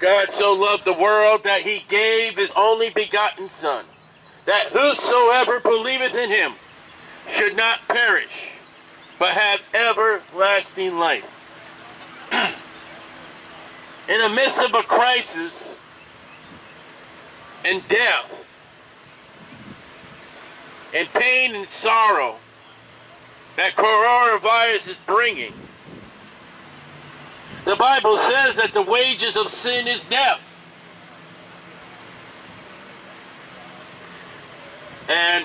God so loved the world that he gave his only begotten Son, that whosoever believeth in him should not perish, but have everlasting life. in the midst of a crisis and death, and pain and sorrow that coronavirus is bringing, the Bible says that the wages of sin is death. And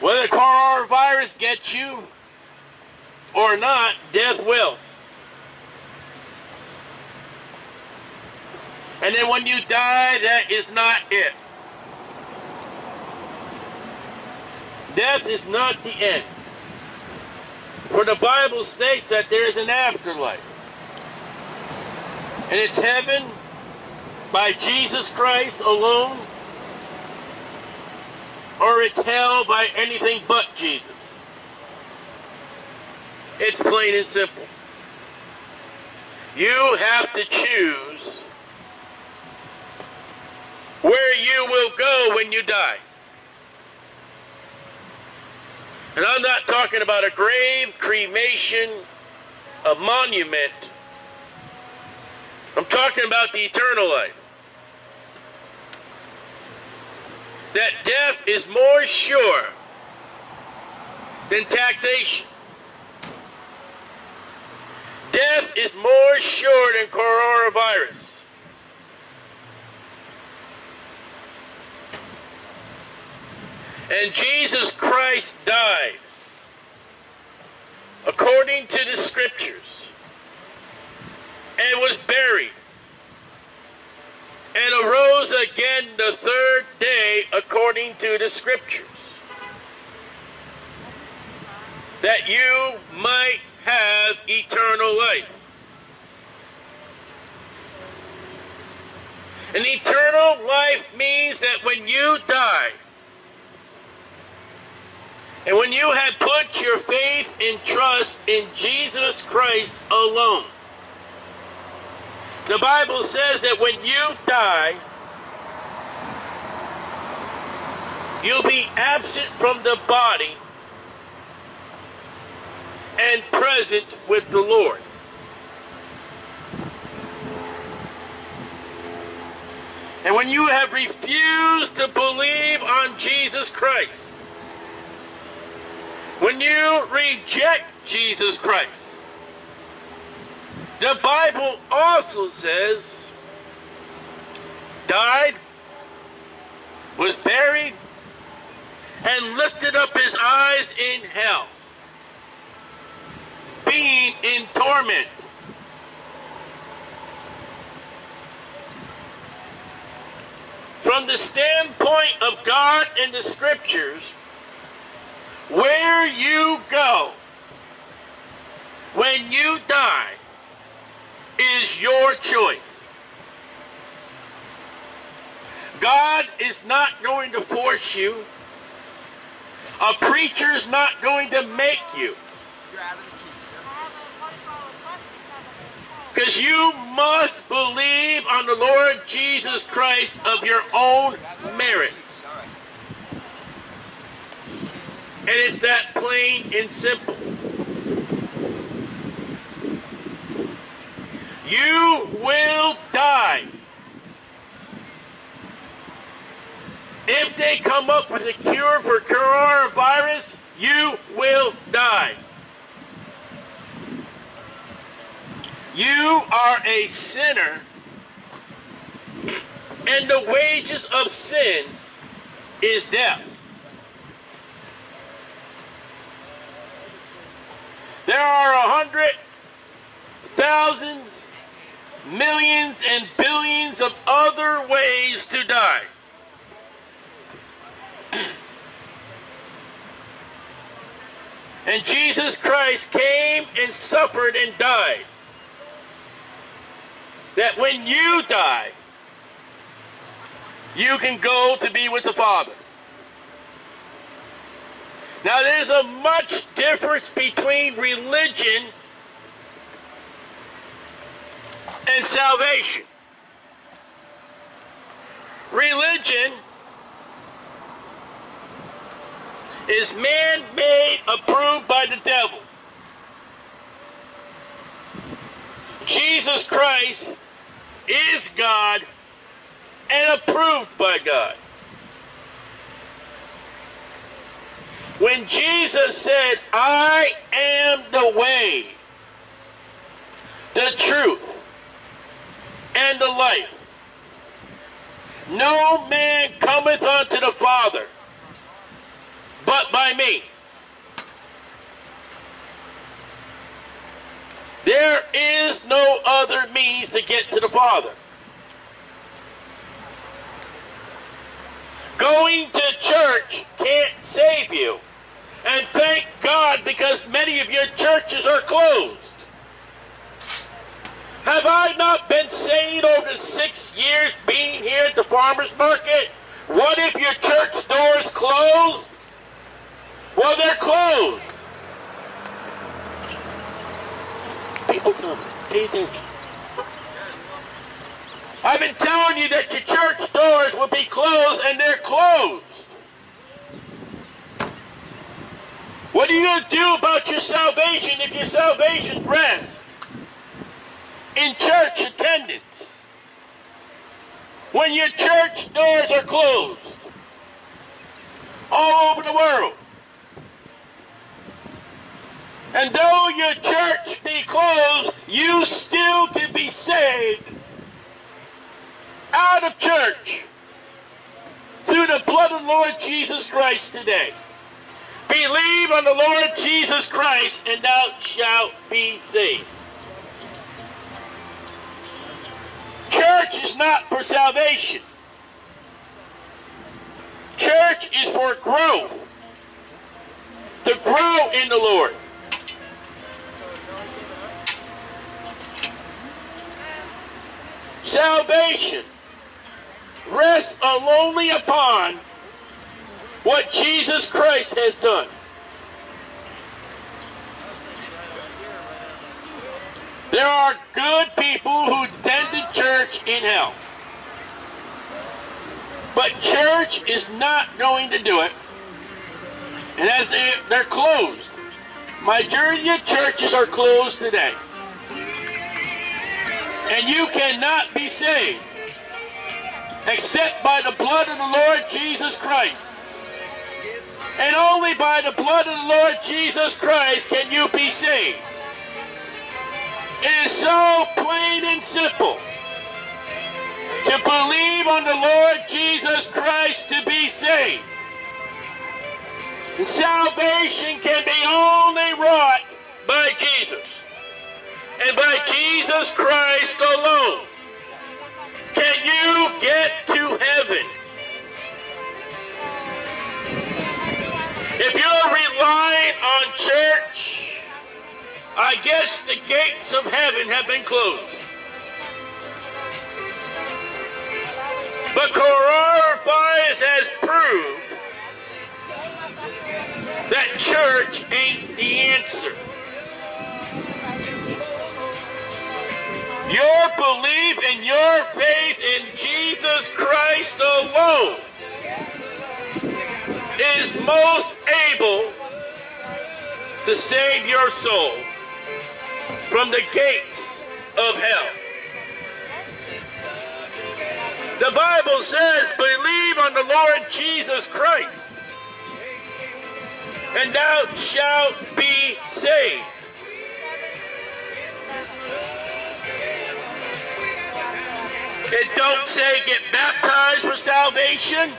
whether coronavirus gets you or not, death will. And then when you die, that is not it. Death is not the end. For the Bible states that there is an afterlife. And it's heaven by Jesus Christ alone, or it's hell by anything but Jesus. It's plain and simple. You have to choose where you will go when you die. And I'm not talking about a grave, cremation, a monument. I'm talking about the eternal life. That death is more sure than taxation. Death is more sure than coronavirus. And Jesus Christ died according to the scriptures and was buried and arose again the third day according to the scriptures that you might have eternal life. And eternal life means that when you die, and when you have put your faith and trust in Jesus Christ alone, the Bible says that when you die, you'll be absent from the body and present with the Lord. And when you have refused to believe on Jesus Christ, when you reject Jesus Christ, the Bible also says, died, was buried, and lifted up his eyes in hell, being in torment. From the standpoint of God and the scriptures, where you go when you die is your choice. God is not going to force you. A preacher is not going to make you. Because you must believe on the Lord Jesus Christ of your own merit. And it's that plain and simple. You will die. If they come up with a cure for coronavirus, you will die. You are a sinner, and the wages of sin is death. There are a hundred thousands, millions, and billions of other ways to die. and Jesus Christ came and suffered and died. That when you die, you can go to be with the Father. Now, there's a much difference between religion and salvation. Religion is man-made approved by the devil. Jesus Christ is God and approved by God. When Jesus said, I am the way, the truth, and the life, no man cometh unto the Father but by me. There is no other means to get to the Father. Going to church can't save you. And thank God because many of your churches are closed. Have I not been saying over six years being here at the farmer's market? What if your church doors closed? Well, they're closed. People come. Pay attention. I've been telling you that your church doors will be closed, and they're closed. What are you going to do about your salvation if your salvation rests in church attendance? When your church doors are closed all over the world. And though your church be closed, you still can be saved out of church through the blood of Lord Jesus Christ today. Believe on the Lord Jesus Christ and thou shalt be saved. Church is not for salvation. Church is for growth. To grow in the Lord. Salvation rests only upon what Jesus Christ has done. There are good people who attended church in hell. But church is not going to do it. And as they, they're closed. Majority of churches are closed today. And you cannot be saved except by the blood of the Lord Jesus Christ. And only by the blood of the Lord Jesus Christ can you be saved. It is so plain and simple to believe on the Lord Jesus Christ to be saved. And salvation can be only wrought by Jesus and by Jesus Christ alone can you get to heaven. If you're relying on church, I guess the gates of heaven have been closed. But coronavirus has proved that church ain't the answer. Your belief and your faith in Jesus Christ alone is most able to save your soul from the gates of hell. The Bible says, believe on the Lord Jesus Christ, and thou shalt be saved. It don't say get baptized for salvation.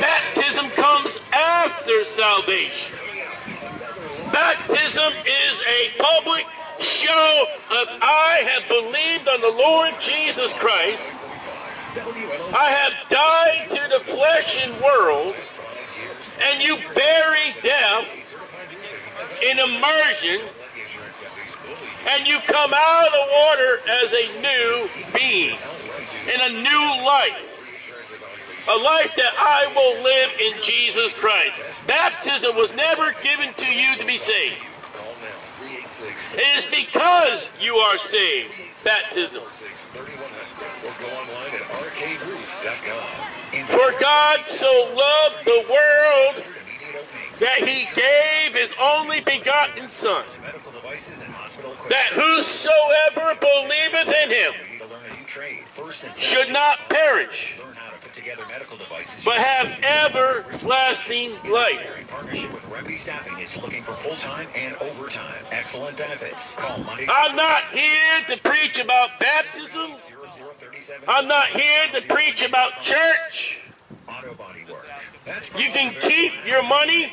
Baptism comes after salvation. Baptism is a public show of I have believed on the Lord Jesus Christ. I have died to the flesh and world, and you bury death in immersion and you come out of the water as a new being, in a new life. A life that I will live in Jesus Christ. Baptism was never given to you to be saved. It is because you are saved. Baptism. Or go online at arcaderoof.com. For God so loved the world that he gave his only begotten Son, Medical devices and hospital that whosoever believeth in him You need to learn a new trade. First and should not perish, Learn how to put together medical devices. but have everlasting life. Partnership with Remedy Staffing is looking for full-time and overtime. Excellent benefits. Call Monday. I'm not here to preach about baptism. I'm not here to preach about church. Auto body work. You can keep your money.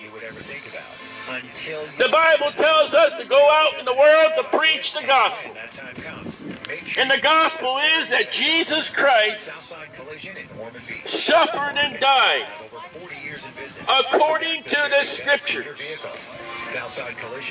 The Bible tells us to go out in the world to preach the gospel. And the gospel is that Jesus Christ suffered and died Have over 40 years in business. according to the scripture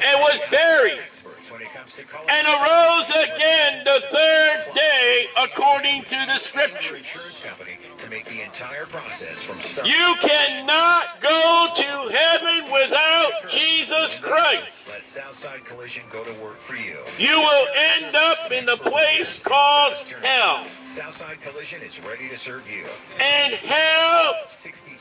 and was buried Experts when it comes to color. and arose again the third day according to the scripture. insurance company to make the entire process from start. You cannot go to heaven without Jesus Christ. Let Southside Collision go to work for you. You will end up in a place called hell. Southside Collision is ready to serve you. And hell,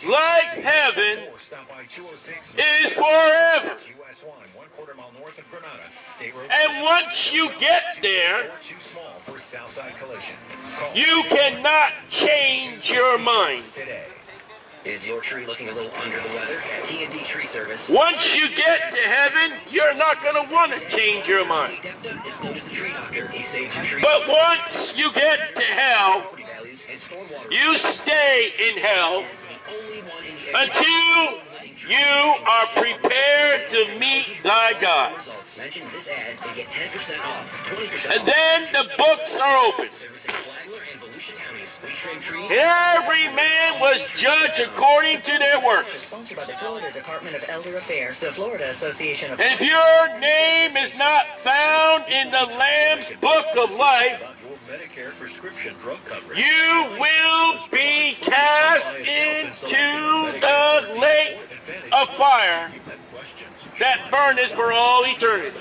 like heaven, Or stop by 206 is forever. US 1, one quarter mile north of Granada. State And once you get there, or too small for Southside Collision. Call you cannot change your mind. Is your tree looking a little under the weather? At T&D Tree Service, Once you get to heaven, you're not going to want to change your mind. Depta is known as the tree doctor. He saves your tree. But once you get to hell, property values and stormwater you stay in hell is the only one in the area. until you are prepared to meet thy God. And get 10% off, 20% And off. then the books are open. Every man was judged according to their works. Sponsored by the Florida Department of Elder Affairs, the Florida Association of if your name is not found in the Lamb's book of life, Medicare prescription drug coverage. you will be cast into the lake of fire that burneth for all eternity.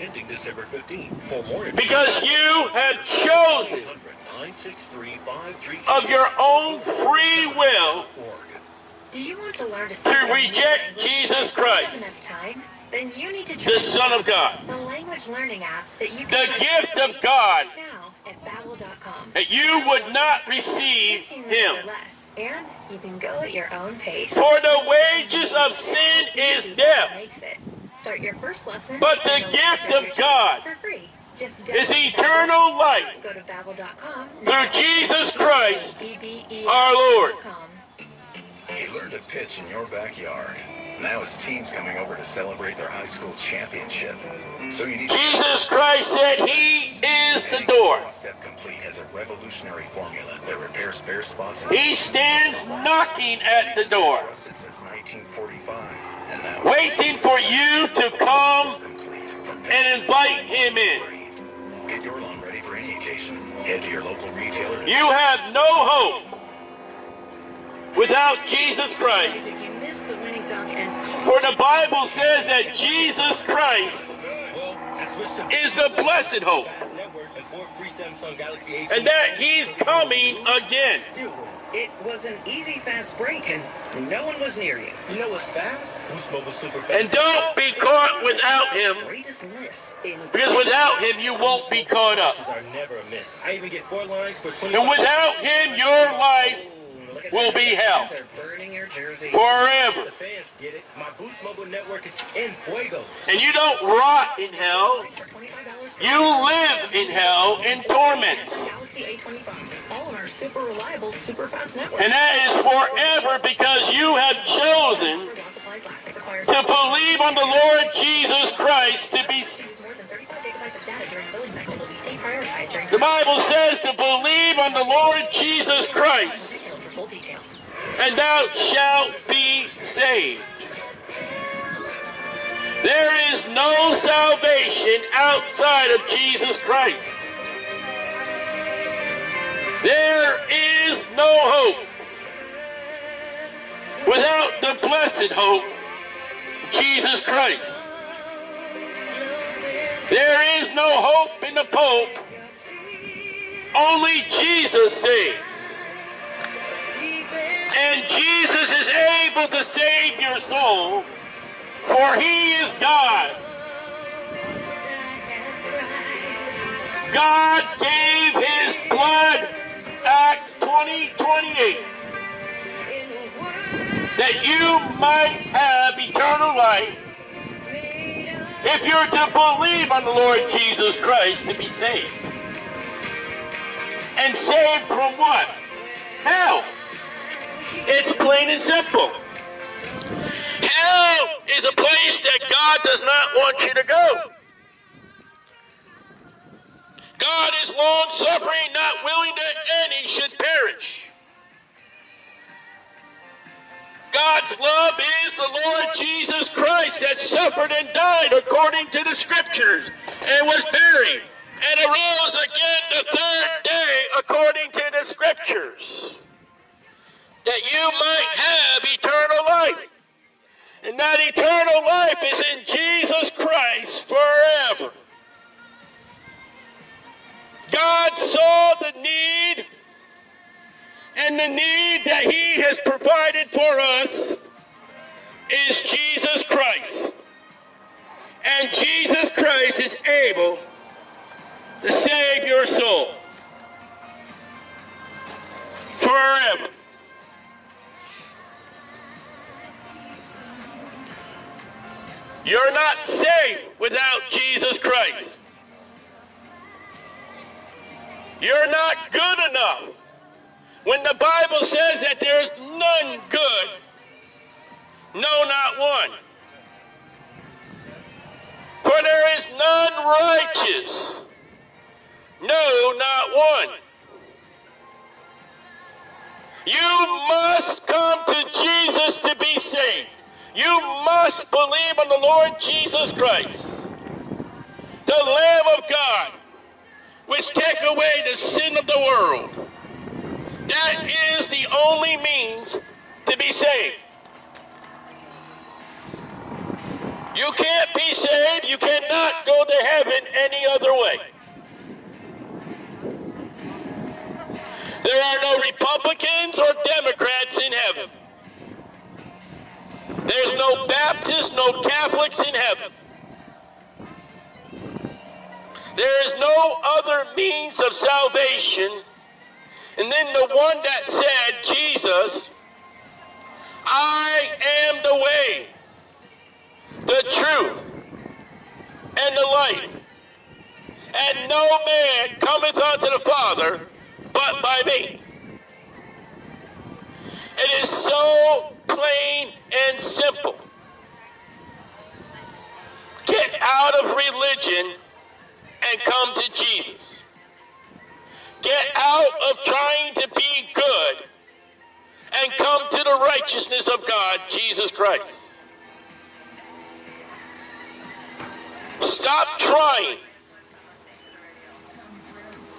Ending December 15th. For more Because you have chosen of your own free will Do you want to learn to to reject Jesus Christ, enough time? Then you need to the Son of God, the language learning app that you the can try gift of God, right now at babbel.com. that you would not receive him. less, and you can go at your own pace. For the wages of sin is death, Makes it. Start your first lesson. But the gift of God for free. Just is eternal life Go to babbel.com. through Jesus Christ, B-B-E-L our Lord. dot com. You learned to pitch in your backyard. Now his team's coming over to celebrate their high school championship. So you need Jesus Christ said he is the door. Step Complete has a revolutionary formula that repairs bare spots. He stands knocking at the door, Trusted since 1945. And now waiting for you to come and invite him in. Get your lawn ready for any occasion. Head to your local retailer. You have no hope without Jesus Christ. If the winning dunk For the Bible says that Jesus Christ Well, I switched to is the blessed hope and four free Samsung Galaxy A. and that he's coming again. It was an easy fast break, and no one was near you. You know what's fast? Boost Mobile Super Fast. And don't be caught without him Greatest miss in because without him you won't be caught up. Passes are never a miss. I even get four lines for 20 And without him your life Look at will be jersey. forever. And you don't rot in hell, For $25 per you live in hell in torments. Galaxy A25. All of our super reliable, super fast network. And that is forever because you have chosen to believe on the Lord Jesus Christ to be. use more than 35 gigabytes of data during billing cycle will be deprioritized during The Bible says to believe on the Lord Jesus Christ, full details. and thou shalt be saved. There is no salvation outside of Jesus Christ. There is no hope without the blessed hope, Jesus Christ. There is no hope in the Pope. Only Jesus saves. And Jesus is able to save your soul, for he is God. God gave his blood, Acts 20, 28, that you might have eternal life if you're to believe on the Lord Jesus Christ to be saved. And saved from what? Hell. It's plain and simple. Hell is a place that God does not want you to go. God is long suffering, not willing that any should perish. God's love is the Lord Jesus Christ that suffered and died according to the scriptures and was buried and arose again the third day according to the scriptures that you might have eternal life. And that eternal life is in Jesus Christ forever. God saw the need, and the need that He has provided for us is Jesus Christ. And Jesus Christ is able to save your soul forever. You're not safe without Jesus Christ. You're not good enough. When the Bible says that there's none good, no, not one. For there is none righteous, no, not one. You must come to Jesus to be saved. You must believe on the Lord Jesus Christ, the Lamb of God, which take away the sin of the world. That is the only means to be saved. You can't be saved. You cannot go to heaven any other way. There are no Republicans or Democrats in heaven. There's no Baptists, no Catholics in heaven. There is no other means of salvation. And then the one that said, Jesus, I am the way, the truth, and the life. And no man cometh unto the Father but by me. It is so plain and simple. Get out of religion and come to Jesus. Get out of trying to be good and come to the righteousness of God, Jesus Christ. Stop trying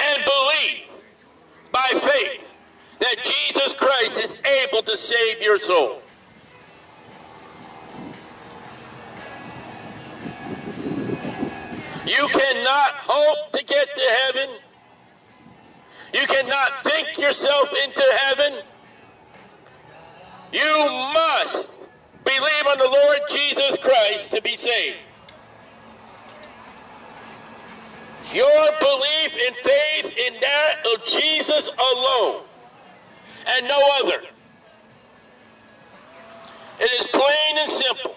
and believe by faith that Jesus Christ is able to save your soul. You cannot hope to get to heaven. You cannot think yourself into heaven. You must believe on the Lord Jesus Christ to be saved. Your belief and faith in that of Jesus alone and no other. It is plain and simple.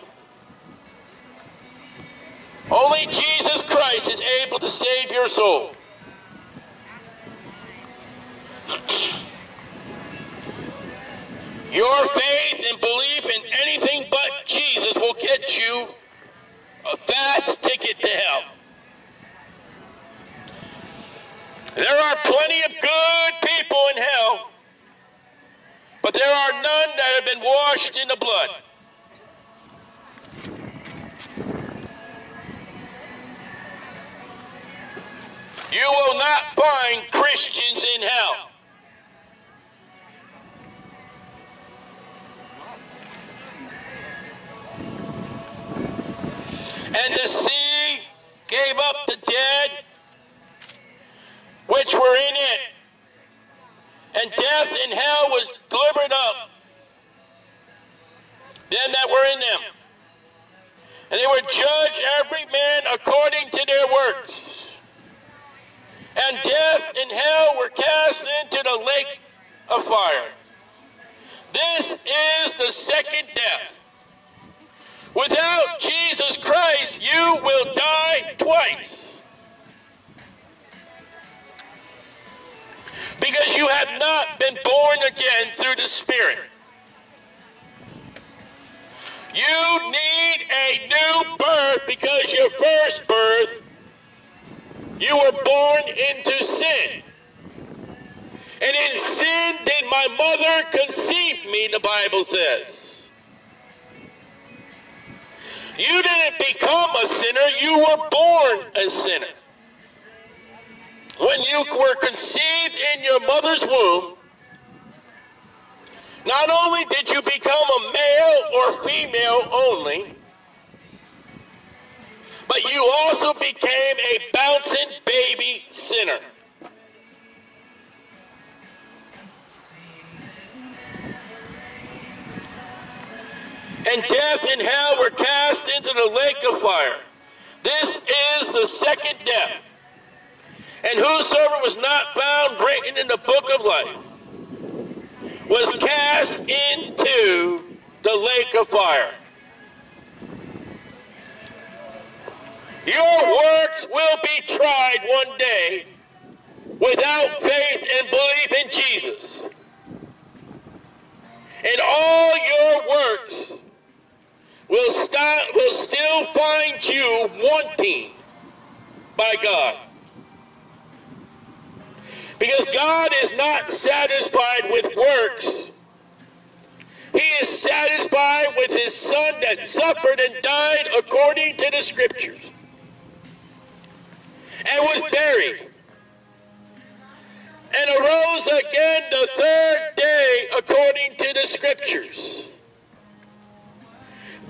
Only Jesus Christ is able to save your soul. Your faith and belief in anything but Jesus will get you a fast ticket to hell. There are plenty of good people in hell, but there are none that have been washed in the blood. You will not find Christians in hell. And the sea gave up the dead which were in it and death and hell was delivered up. then that were in them. And they would judge every man according to their works. And death and hell were cast into the lake of fire. This is the second death. Without Jesus Christ, you will die twice. Because you have not been born again through the Spirit. You need a new birth because your first birth, you were born into sin. And in sin did my mother conceive me, the Bible says. You didn't become a sinner, you were born a sinner. When you were conceived in your mother's womb, not only did you become a male or female only, but you also became a bouncing baby sinner. And death and hell were cast into the lake of fire. This is the second death. And whosoever was not found written in the book of life was cast into the lake of fire. Your works will be tried one day without faith and belief in Jesus. And all your works will, start, will still find you wanting by God. Because God is not satisfied with works. He is satisfied with his son that suffered and died according to the scriptures and was buried and arose again the third day according to the scriptures.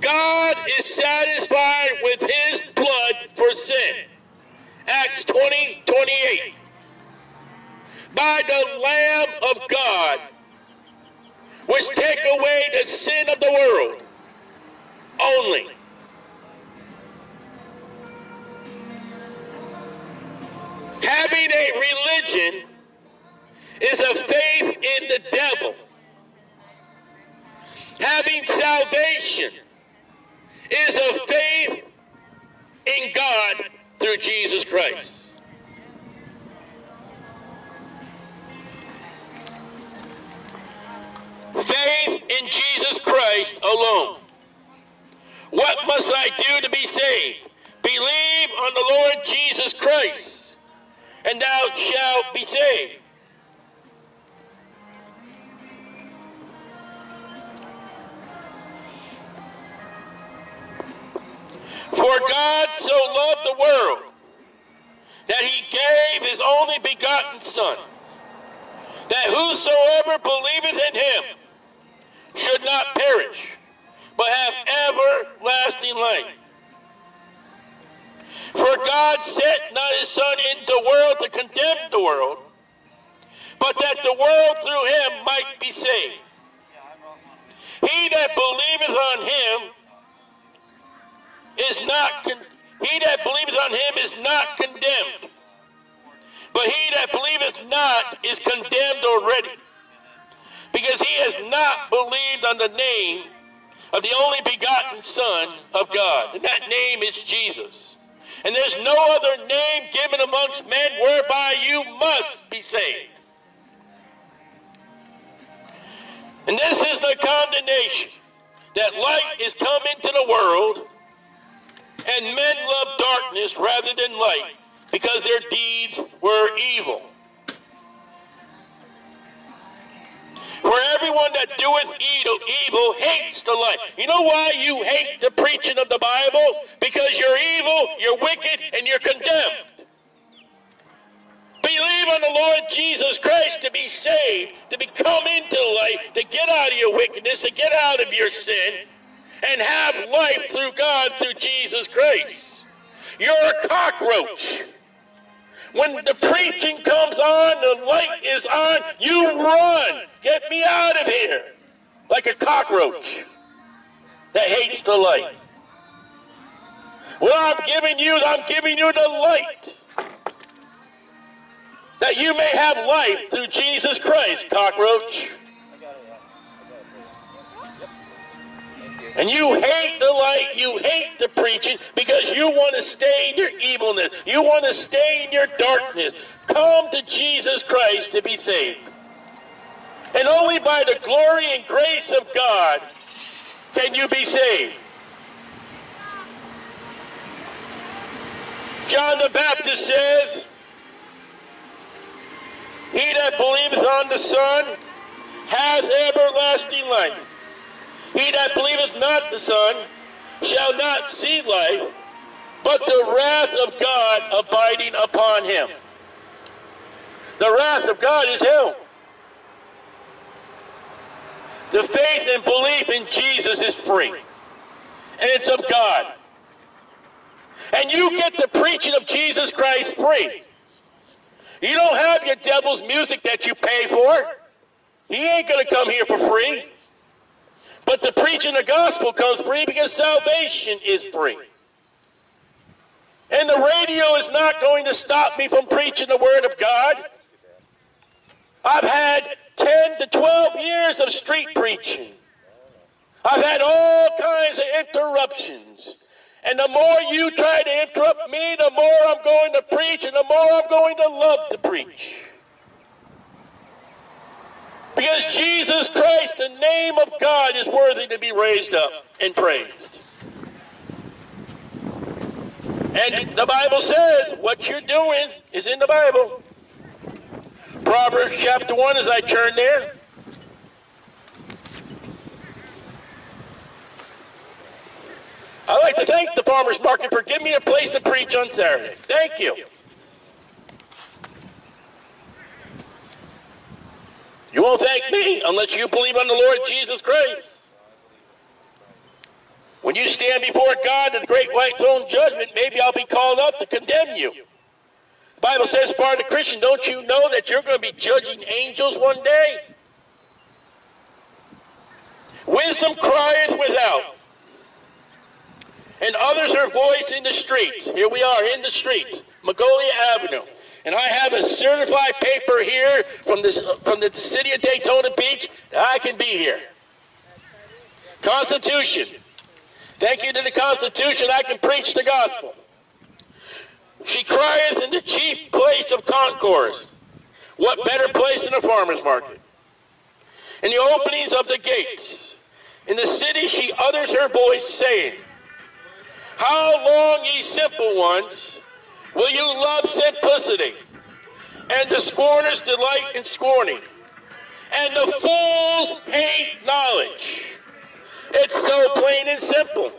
God is satisfied with his blood for sin. Acts 20, 28 by the Lamb of God, which take away the sin of the world only. Having a religion is a faith in the devil. Having salvation is a faith in God through Jesus Christ. Faith in Jesus Christ alone. What must I do to be saved? Believe on the Lord Jesus Christ, and thou shalt be saved. For God so loved the world that he gave his only begotten Son, that whosoever believeth in him should not perish, but have everlasting life. For God sent not his Son into the world to condemn the world, but that the world through him might be saved. He that believeth on him is not he that believeth on him is not condemned. But he that believeth not is condemned already because he has not believed on the name of the only begotten Son of God. And that name is Jesus. And there's no other name given amongst men whereby you must be saved. And this is the condemnation that light is come into the world, and men love darkness rather than light because their deeds were evil. For everyone that doeth evil, evil hates the light. You know why you hate the preaching of the Bible? Because you're evil, you're wicked, and you're condemned. Believe on the Lord Jesus Christ to be saved, to become into light, to get out of your wickedness, to get out of your sin, and have life through God through Jesus Christ. You're a cockroach. When the preaching comes on, the light is on, you run. Get me out of here. Like a cockroach. that hates the light. What I'm giving you, I'm giving you the light. That you may have life through Jesus Christ, cockroach. And you hate the light, you hate the preaching because you want to stay in your evilness. You want to stay in your darkness. Come to Jesus Christ to be saved. And only by the glory and grace of God can you be saved. John the Baptist says, He that believeth on the Son hath everlasting life. He that believeth not the Son shall not see life, but the wrath of God abiding upon him. The wrath of God is hell. The faith and belief in Jesus is free, and it's of God. And you get the preaching of Jesus Christ free. You don't have your devil's music that you pay for. He ain't going to come here for free. But the preaching of the gospel comes free because salvation is free. And the radio is not going to stop me from preaching the word of God. I've had 10 to 12 years of street preaching. I've had all kinds of interruptions. And the more you try to interrupt me, the more I'm going to preach and the more I'm going to love to preach. Because Jesus Christ, the name of God, is worthy to be raised up and praised. And the Bible says what you're doing is in the Bible. Proverbs chapter 1, as I turn there. I'd like to thank the farmer's market for giving me a place to preach on Saturday. Thank you. You won't thank me unless you believe on the Lord Jesus Christ. When you stand before God in the great white throne judgment, maybe I'll be called up to condemn you. The Bible says, part of the Christian, don't you know that you're going to be judging angels one day? Wisdom crieth without, and others her voice in the streets. Here we are in the streets, Magnolia Avenue. And I have a certified paper here from the, from the city of Daytona Beach I can be here. Constitution. Thank you to the Constitution, I can preach the gospel. She crieth in the chief place of concourse. What better place than a farmer's market? In the openings of the gates. In the city she utters her voice, saying, How long, ye simple ones, will you love simplicity? And the scorners delight in scorning. And the fools hate knowledge. It's so plain and simple.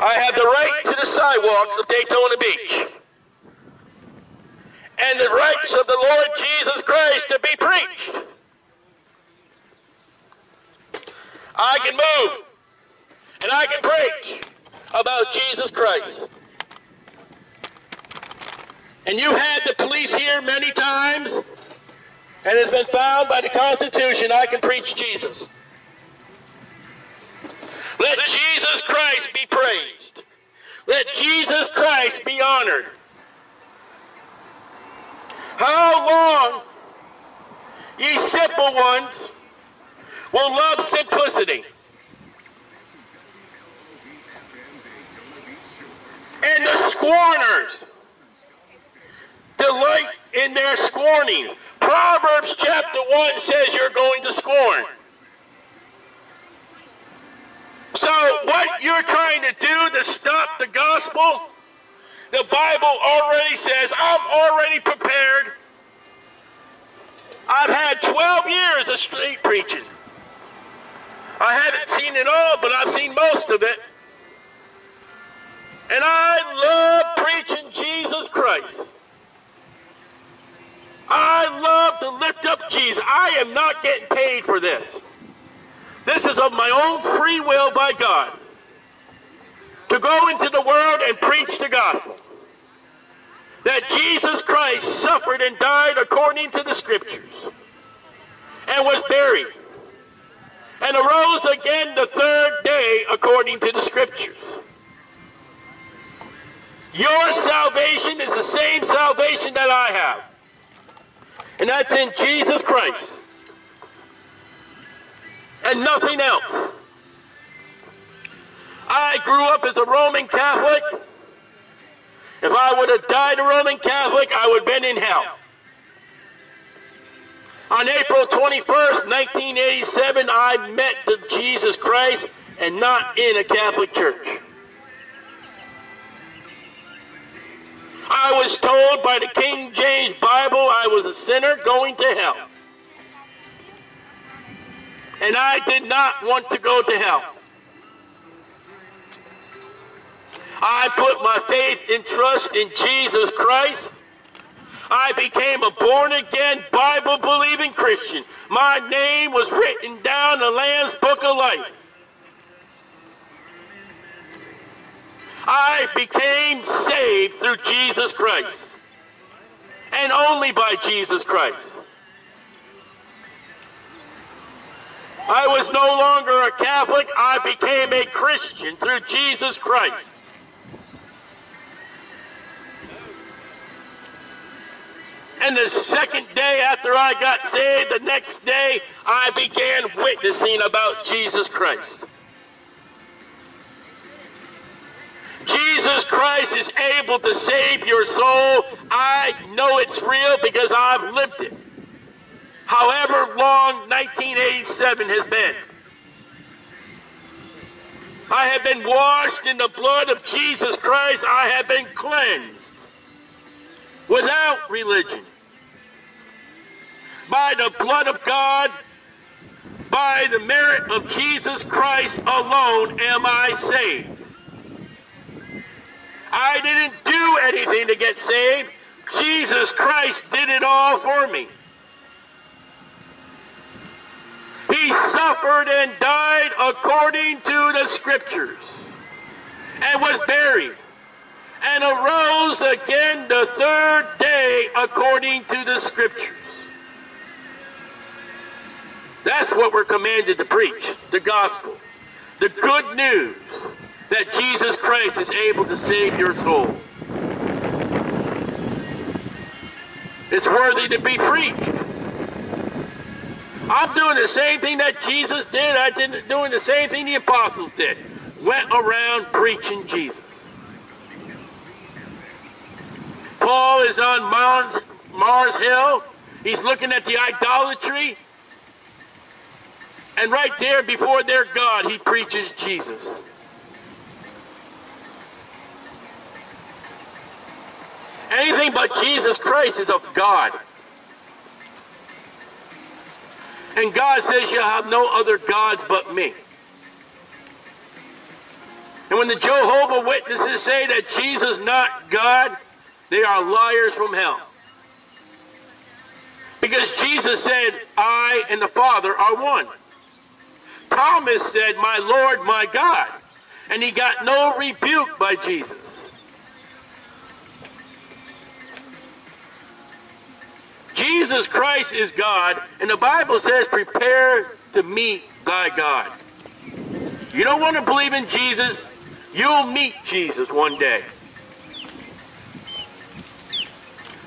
I have the right to the sidewalks of Daytona Beach. And the rights of the Lord Jesus Christ to be preached. I can move and I can preach about Jesus Christ. And you've had the police here many times, and it's been found by the Constitution I can preach Jesus. Let Jesus Christ be praised. Let Jesus Christ be honored. How long, ye simple ones, will love simplicity? And the scorners delight in their scorning. Proverbs chapter 1 says you're going to scorn. So what you're trying to do to stop the gospel, the Bible already says, I'm already prepared. I've had 12 years of street preaching. I haven't seen it all, but I've seen most of it. And I love preaching Jesus Christ. I love to lift up Jesus. I am not getting paid for this. This is of my own free will by God. To go into the world and preach the gospel. That Jesus Christ suffered and died according to the scriptures. and was buried, and arose again the third day according to the scriptures. Your salvation is the same salvation that I have. And that's in Jesus Christ. And nothing else. I grew up as a Roman Catholic. If I would have died a Roman Catholic, I would have been in hell. On April 21st, 1987, I met the Jesus Christ and not in a Catholic church. I was told by the King James Bible I was a sinner going to hell. And I did not want to go to hell. I put my faith and trust in Jesus Christ. I became a born again, Bible believing Christian. My name was written down in the Lamb's Book of Life. I became saved through Jesus Christ. And only by Jesus Christ. I was no longer a Catholic. I became a Christian through Jesus Christ. And the second day after I got saved, the next day, I began witnessing about Jesus Christ. Jesus Christ is able to save your soul. I know it's real because I've lived it. However long 1987 has been. I have been washed in the blood of Jesus Christ. I have been cleansed without religion. By the blood of God, by the merit of Jesus Christ alone am I saved. I didn't do anything to get saved. Jesus Christ did it all for me. He suffered and died according to the scriptures and was buried and arose again the third day according to the scriptures. That's what we're commanded to preach, the gospel. The good news that Jesus Christ is able to save your soul. It's worthy to be preached. I'm doing the same thing that Jesus did. I did doing the same thing the apostles did. Went around preaching Jesus. Paul is on Mars, Mars Hill. He's looking at the idolatry. And right there before their God, he preaches Jesus. Anything but Jesus Christ is of God. And God says you have no other gods but me. And when the Jehovah Witnesses say that Jesus is not God, they are liars from hell. Because Jesus said, I and the Father are one. Thomas said, My Lord, my God. And he got no rebuke by Jesus. Jesus Christ is God, and the Bible says, prepare to meet thy God. You don't want to believe in Jesus, you'll meet Jesus one day.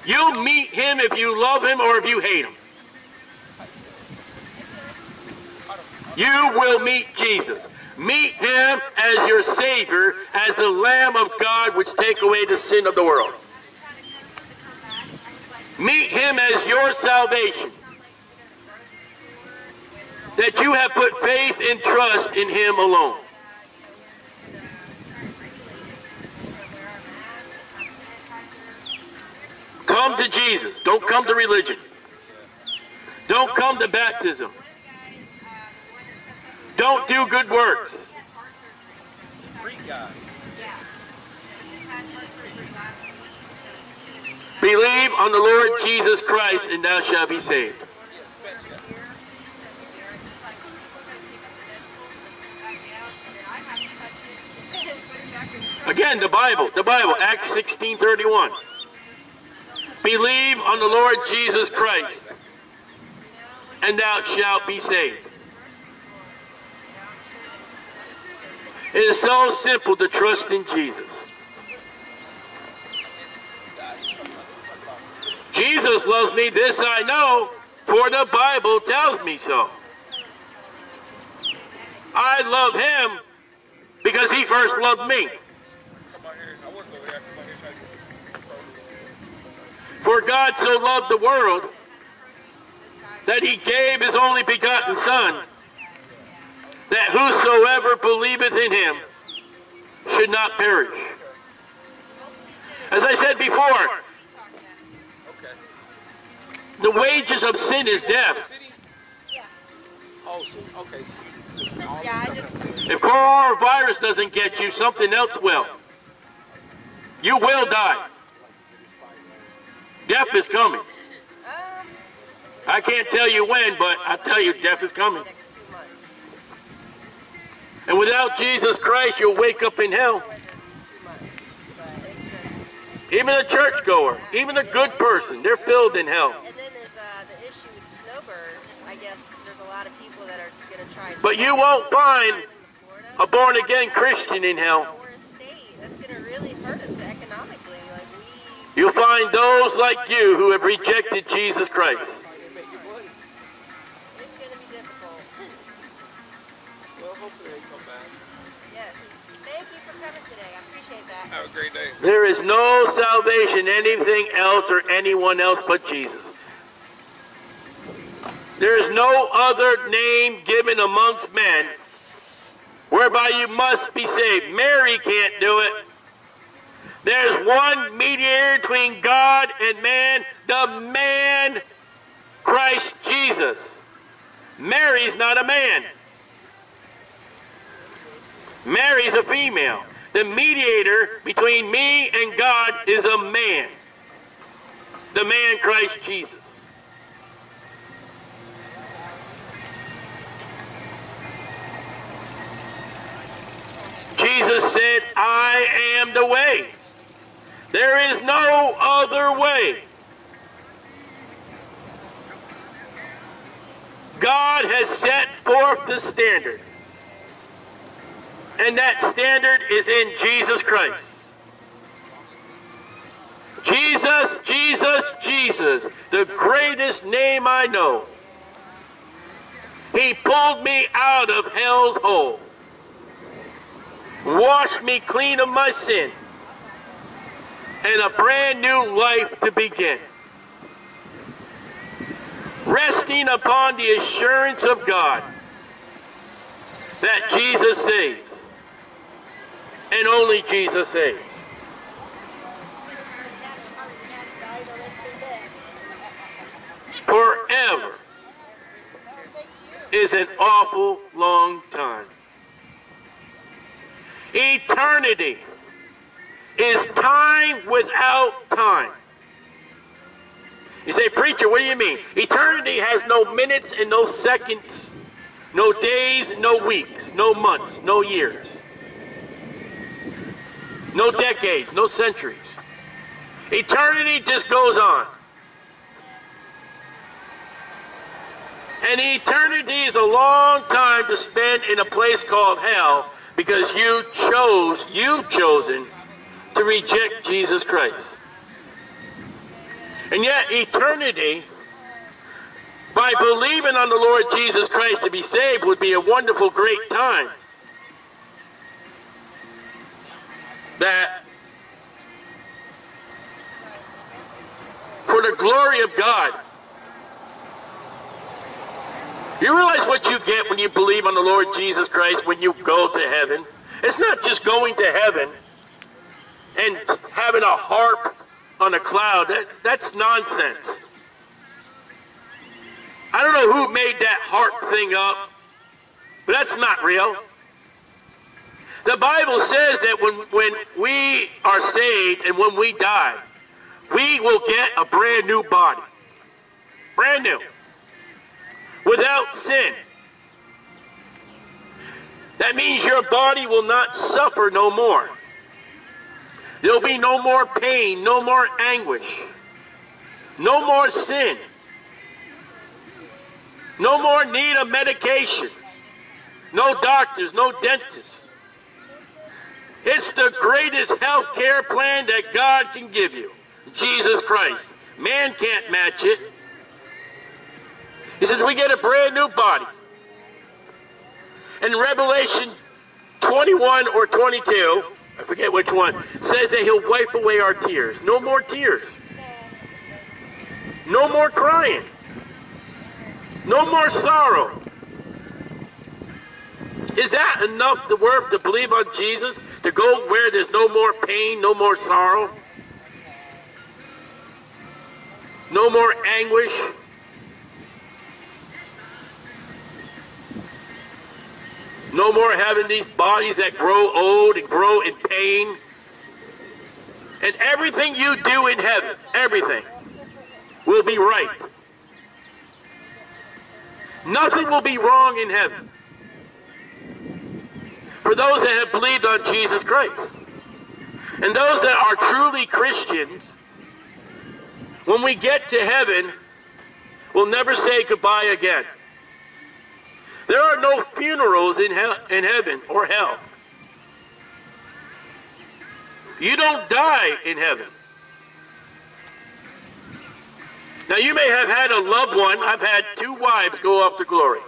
You'll meet him if you love him or if you hate him. You will meet Jesus. Meet him as your Savior, as the Lamb of God which take away the sin of the world. Meet him as your salvation. That you have put faith and trust in him alone. Come to Jesus. Don't come to religion. Don't come to baptism. Don't do good works. Believe on the Lord Jesus Christ and thou shalt be saved. Again, the Bible, the Bible, Acts 16:31. Believe on the Lord Jesus Christ, and thou shalt be saved. It is so simple to trust in Jesus. Jesus loves me, this I know, for the Bible tells me so. I love him because he first loved me. For God so loved the world that he gave his only begotten Son, that whosoever believeth in him should not perish. As I said before, the wages of sin is death. If coronavirus doesn't get you, something else will. You will die. Death is coming. I can't tell you when, but I tell you, death is coming. And without Jesus Christ, you'll wake up in hell. Even a churchgoer, even a good person, they're filled in hell. And then there's uh, the issue with snowbirds. I guess there's a lot of people that are gonna try. and- But you won't find a born again Christian in hell. We're a state. That's gonna really hurt us economically. Like we. You'll find those like you who have rejected Jesus Christ. It's gonna be difficult. well, hopefully they come back. Yes. Thank you for coming today. I appreciate that. Have a great day. There is no salvation, anything else, or anyone else but Jesus. There is no other name given amongst men whereby you must be saved. Mary can't do it. There's one mediator between God and man, the man Christ Jesus. Mary's not a man. Mary's a female. The mediator between me and God is a man. The man Christ Jesus. Jesus said, I am the way. There is no other way. God has set forth the standard. And that standard is in Jesus Christ. Jesus, Jesus, Jesus, the greatest name I know. He pulled me out of hell's hole, washed me clean of my sin, and a brand new life to begin. Resting upon the assurance of God that Jesus saves and only Jesus saves. Forever is an awful long time. Eternity is time without time. You say, preacher, what do you mean? Eternity has no minutes and no seconds, no days, no weeks, no months, no years. No decades, no centuries. Eternity just goes on. And eternity is a long time to spend in a place called hell because you chose, you've chosen to reject Jesus Christ. And yet, eternity, by believing on the Lord Jesus Christ to be saved, would be a wonderful, great time. that for the glory of God, you realize what you get when you believe on the Lord Jesus Christ when you go to heaven? It's not just going to heaven and having a harp on a cloud. That, that's nonsense. I don't know who made that harp thing up, but that's not real. The Bible says that when, when we are saved and when we die, we will get a brand new body. Brand new. Without sin. That means your body will not suffer no more. There'll be no more pain, no more anguish, no more sin. No more need of medication. No doctors, no dentists. It's the greatest health care plan that God can give you. Jesus Christ. Man can't match it. He says we get a brand new body. In Revelation 21 or 22, I forget which one, says that he'll wipe away our tears. No more tears. No more crying. No more sorrow. Is that enough to worth to believe on Jesus? To go where there's no more pain, no more sorrow? No more anguish? No more having these bodies that grow old and grow in pain. And everything you do in heaven, everything, will be right. Nothing will be wrong in heaven. For those that have believed on Jesus Christ. And those that are truly Christians, when we get to heaven, we'll never say goodbye again. There are no funerals in, hell, in heaven or hell. You don't die in heaven. Now, you may have had a loved one. I've had two wives go off to glory.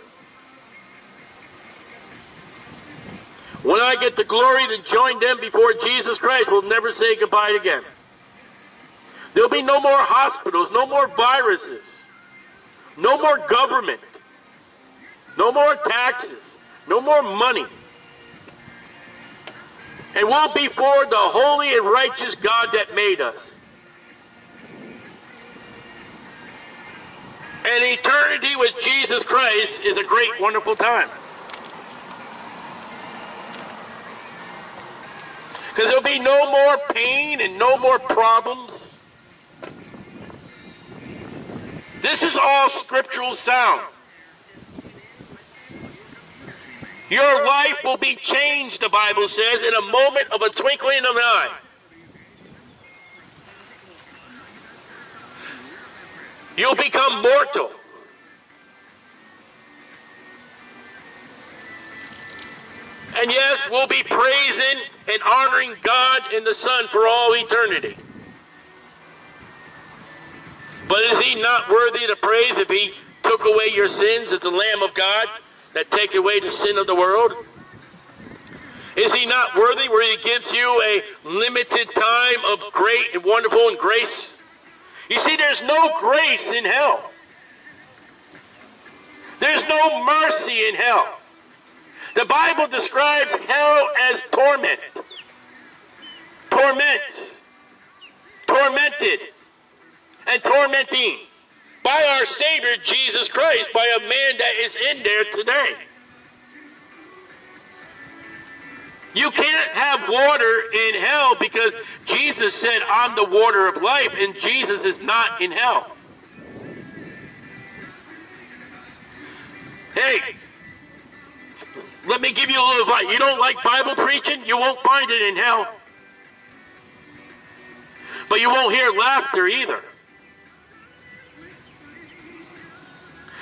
When I get the glory to join them before Jesus Christ, we'll never say goodbye again. There'll be no more hospitals, no more viruses, no more government. No more taxes. No more money. And we'll be for the holy and righteous God that made us. And eternity with Jesus Christ is a great, wonderful time. Because there'll be no more pain and no more problems. This is all scriptural sound. Your life will be changed, the Bible says, in a moment of a twinkling of an eye. You'll become mortal. And yes, we'll be praising and honoring God and the Son for all eternity. But is he not worthy to praise if he took away your sins as the Lamb of God? That take away the sin of the world? Is he not worthy where he gives you a limited time of great and wonderful and grace? You see, there's no grace in hell. There's no mercy in hell. The Bible describes hell as torment. Torment. Tormented. And tormenting by our Savior Jesus Christ, by a man that is in there today. You can't have water in hell because Jesus said, I'm the water of life, and Jesus is not in hell. Hey, let me give you a little advice. You don't like Bible preaching? You won't find it in hell. But you won't hear laughter either.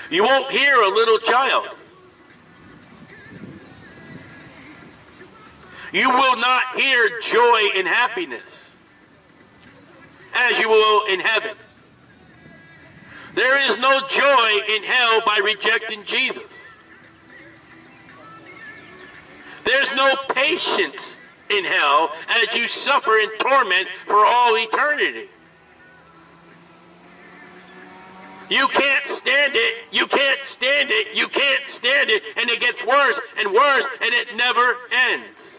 You won't hear a little child. You will not hear joy and happiness as you will in heaven. There is no joy in hell by rejecting Jesus. There's no patience in hell as you suffer in torment for all eternity. You can't stand it. You can't stand it. You can't stand it. And it gets worse and worse and it never ends.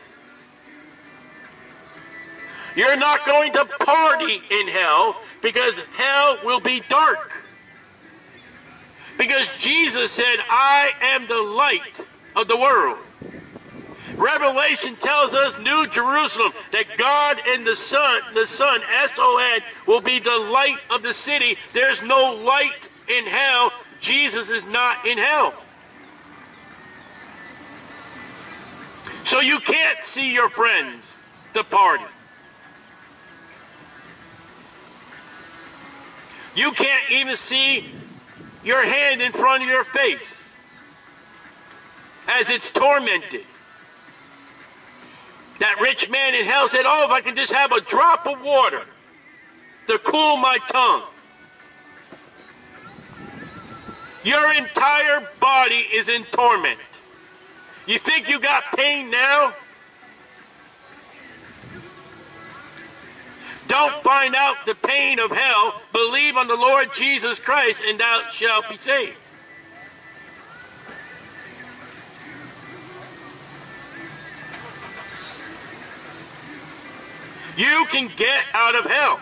You're not going to party in hell because hell will be dark. Because Jesus said, I am the light of the world. Revelation tells us New Jerusalem that God and the Son, the Son, S-O-N, will be the light of the city. There's no light in hell. Jesus is not in hell. So you can't see your friends the party. You can't even see your hand in front of your face as it's tormented. That rich man in hell said, Oh, if I can just have a drop of water to cool my tongue. Your entire body is in torment. You think you got pain now? Don't find out the pain of hell. Believe on the Lord Jesus Christ, and thou shalt be saved. You can get out of hell.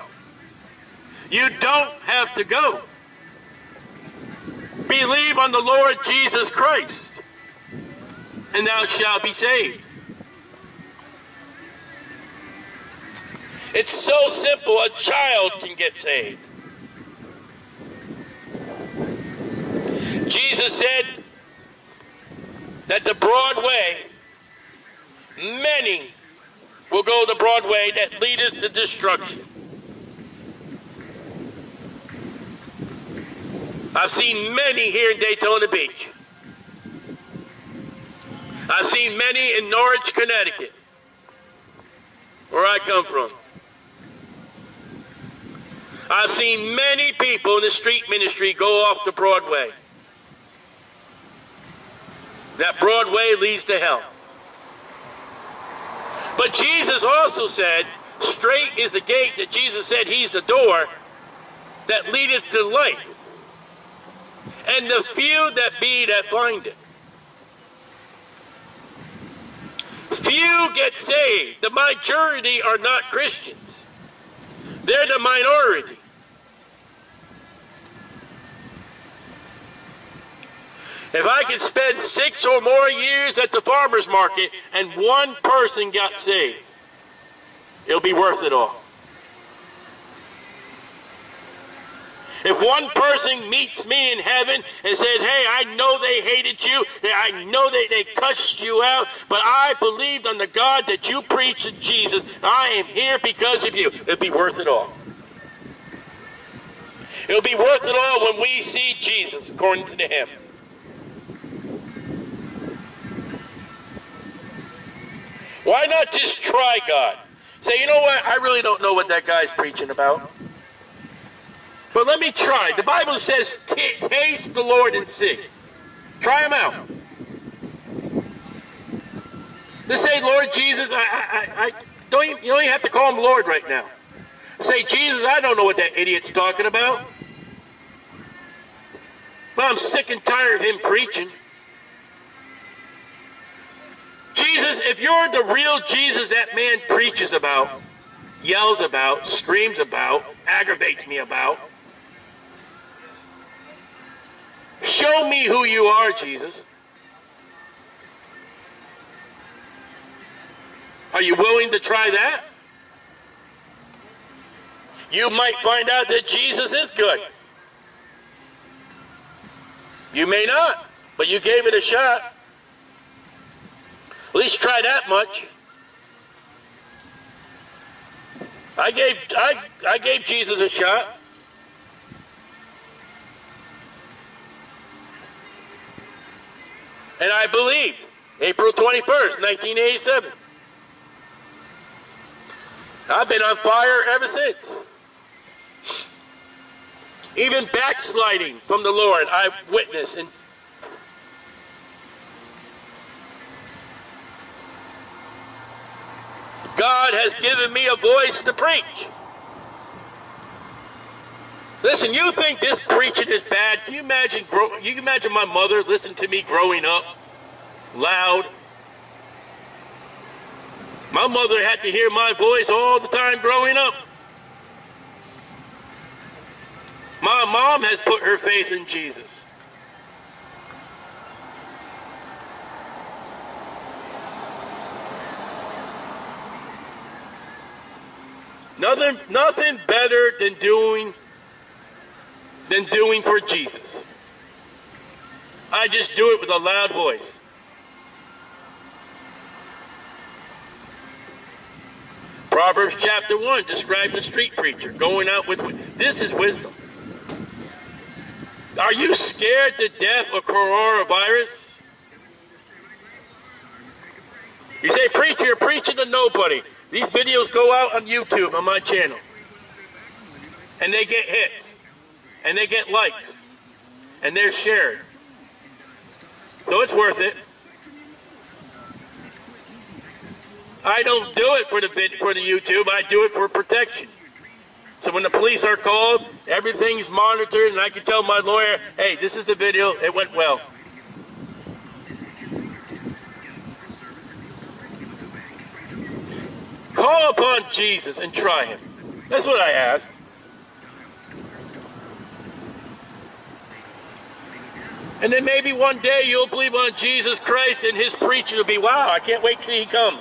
You don't have to go. Believe on the Lord Jesus Christ, and thou shalt be saved. It's so simple, a child can get saved. Jesus said that the broad way, many will go the broad way that leadeth to destruction. I've seen many here in Daytona Beach. I've seen many in Norwich, Connecticut, where I come from. I've seen many people in the street ministry go off the Broadway. That Broadway leads to hell. But Jesus also said, straight is the gate that Jesus said he's the door that leadeth to life. And the few that be that find it. Few get saved. The majority are not Christians. They're the minority. If I could spend six or more years at the farmer's market and one person got saved, it'll be worth it all. If one person meets me in heaven and said, hey, I know they hated you, I know they, they cussed you out, but I believed on the God that you preached in Jesus, I am here because of you, it'll be worth it all. It'll be worth it all when we see Jesus according to the hymn. Why not just try God? Say, you know what? I really don't know what that guy's preaching about. But let me try. The Bible says, taste the Lord and see. Try him out. Just say, Lord Jesus, I, I, I don't even, you don't even have to call him Lord right now. Say, Jesus, I don't know what that idiot's talking about. But I'm sick and tired of him preaching. If you're the real Jesus that man preaches about, yells about, screams about, aggravates me about, show me who you are, Jesus. Are you willing to try that? You might find out that Jesus is good. You may not, but you gave it a shot. At least try that much. I gave I, I gave Jesus a shot. And I believe April 21st, 1987. I've been on fire ever since. Even backsliding from the Lord, I've witnessed and God has given me a voice to preach. Listen, you think this preaching is bad? Can you imagine? You can imagine my mother listening to me growing up, loud. My mother had to hear my voice all the time growing up. My mom has put her faith in Jesus. Nothing, nothing better than doing than doing for Jesus. I just do it with a loud voice. Proverbs chapter 1 describes a street preacher going out with this is wisdom. Are you scared to death of coronavirus? You say, preacher, you're preaching to nobody. These videos go out on YouTube on my channel. And they get hits. And they get likes. And they're shared. So it's worth it. I don't do it for the vid, for the YouTube. I do it for protection. So when the police are called, everything's monitored, and I can tell my lawyer, "Hey, this is the video. It went well." Call upon Jesus and try him. That's what I ask. And then maybe one day you'll believe on Jesus Christ and his preaching will be, wow, I can't wait till he comes.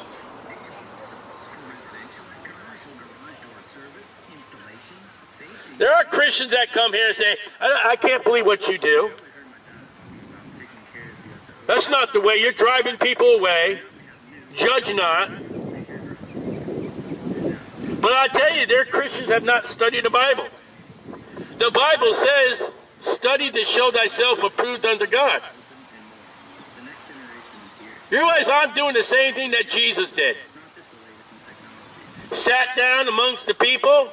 There are Christians that come here and say, I, I can't believe what you do. That's not the way. You're driving people away. Judge not. But I tell you, their Christians have not studied the Bible. The Bible says, study to show thyself approved unto God. You realize I'm doing the same thing that Jesus did. Sat down amongst the people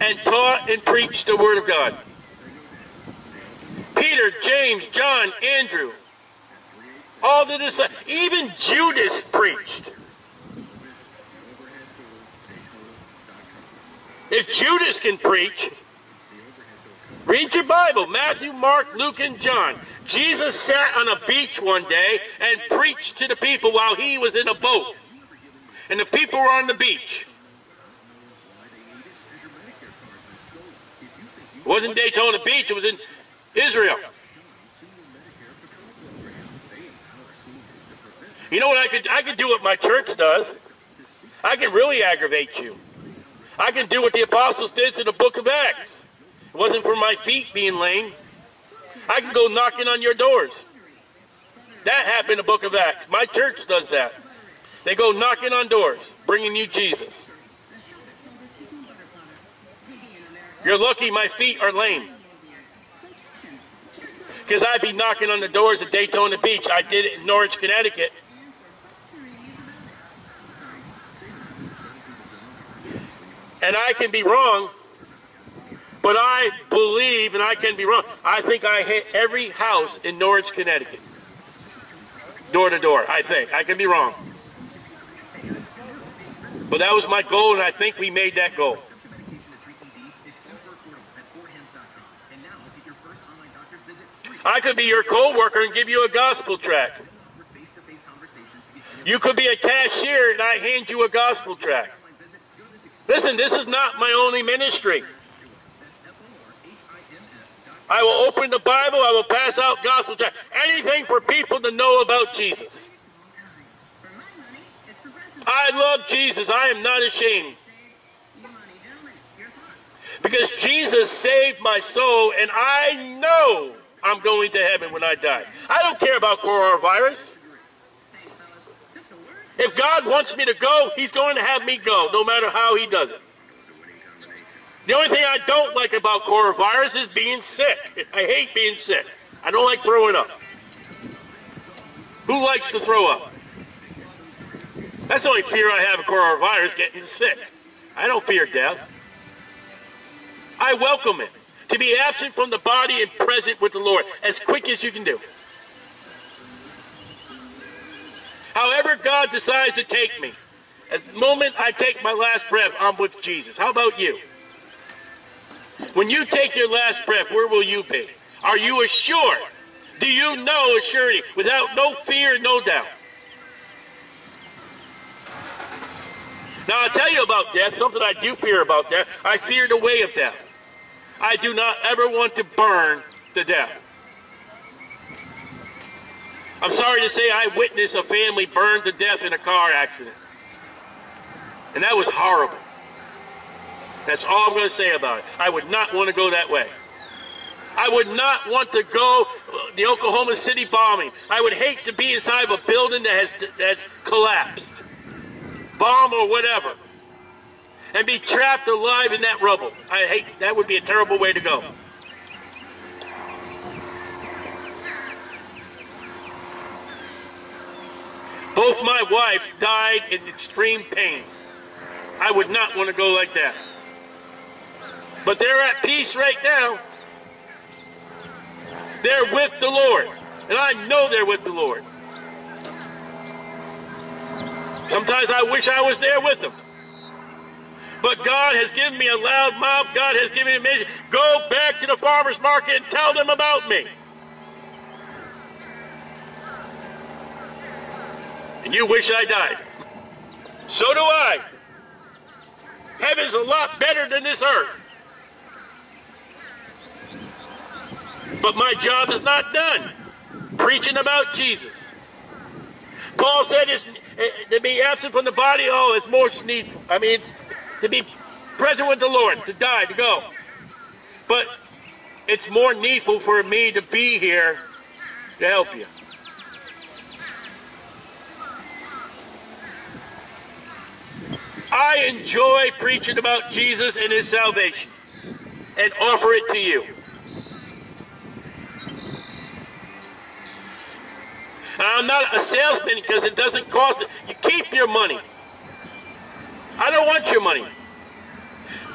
and taught and preached the Word of God. Peter, James, John, Andrew, all the disciples, even Judas preached. If Judas can preach, read your Bible Matthew, Mark, Luke, and John. Jesus sat on a beach one day and preached to the people while he was in a boat. And the people were on the beach. It wasn't Daytona Beach, it was in Israel. You know what I could I could do what my church does? I could really aggravate you. I can do what the apostles did to the book of Acts. It wasn't for my feet being lame. I can go knocking on your doors. That happened in the book of Acts. My church does that. They go knocking on doors, bringing you Jesus. You're lucky my feet are lame. Because I'd be knocking on the doors at Daytona Beach. I did it in Norwich, Connecticut. And I can be wrong, but I believe, and I can be wrong, I think I hit every house in Norwich, Connecticut. Door to door, I think. I can be wrong. But that was my goal, and I think we made that goal. I could be your co-worker and give you a gospel tract. You could be a cashier and I hand you a gospel tract. Listen, this is not my only ministry. I will open the Bible, I will pass out gospel tract. Anything for people to know about Jesus. I love Jesus. I am not ashamed. Because Jesus saved my soul and I know I'm going to heaven when I die. I don't care about coronavirus. If God wants me to go, he's going to have me go, no matter how he does it. The only thing I don't like about coronavirus is being sick. I hate being sick. I don't like throwing up. Who likes to throw up? That's the only fear I have of coronavirus, getting sick. I don't fear death. I welcome it to be absent from the body and present with the Lord as quick as you can do. However God decides to take me, at the moment I take my last breath, I'm with Jesus. How about you? When you take your last breath, where will you be? Are you assured? Do you know assurity without no fear, no doubt? Now I'll tell you about death, something I do fear about death. I fear the way of death. I do not ever want to burn to death. I'm sorry to say I witnessed a family burned to death in a car accident. And that was horrible. That's all I'm going to say about it. I would not want to go that way. I would not want to go uh, the Oklahoma City bombing. I would hate to be inside of a building that has, that has collapsed. Bomb or whatever and be trapped alive in that rubble. I hate that would be a terrible way to go. Both my wives died in extreme pain. I would not want to go like that. But they're at peace right now. They're with the Lord. And I know they're with the Lord. Sometimes I wish I was there with them. But God has given me a loud mouth. God has given me a mission. Go back to the farmer's market and tell them about me. And you wish I died. So do I. Heaven's a lot better than this earth. But my job is not done. Preaching about Jesus. Paul said it's, eh, to be absent from the body, oh, it's more needful. I mean, to be present with the Lord, to die, to go. But it's more needful for me to be here to help you. I enjoy preaching about Jesus and his salvation and offer it to you. I'm not a salesman because it doesn't cost it. You keep your money. I don't want your money.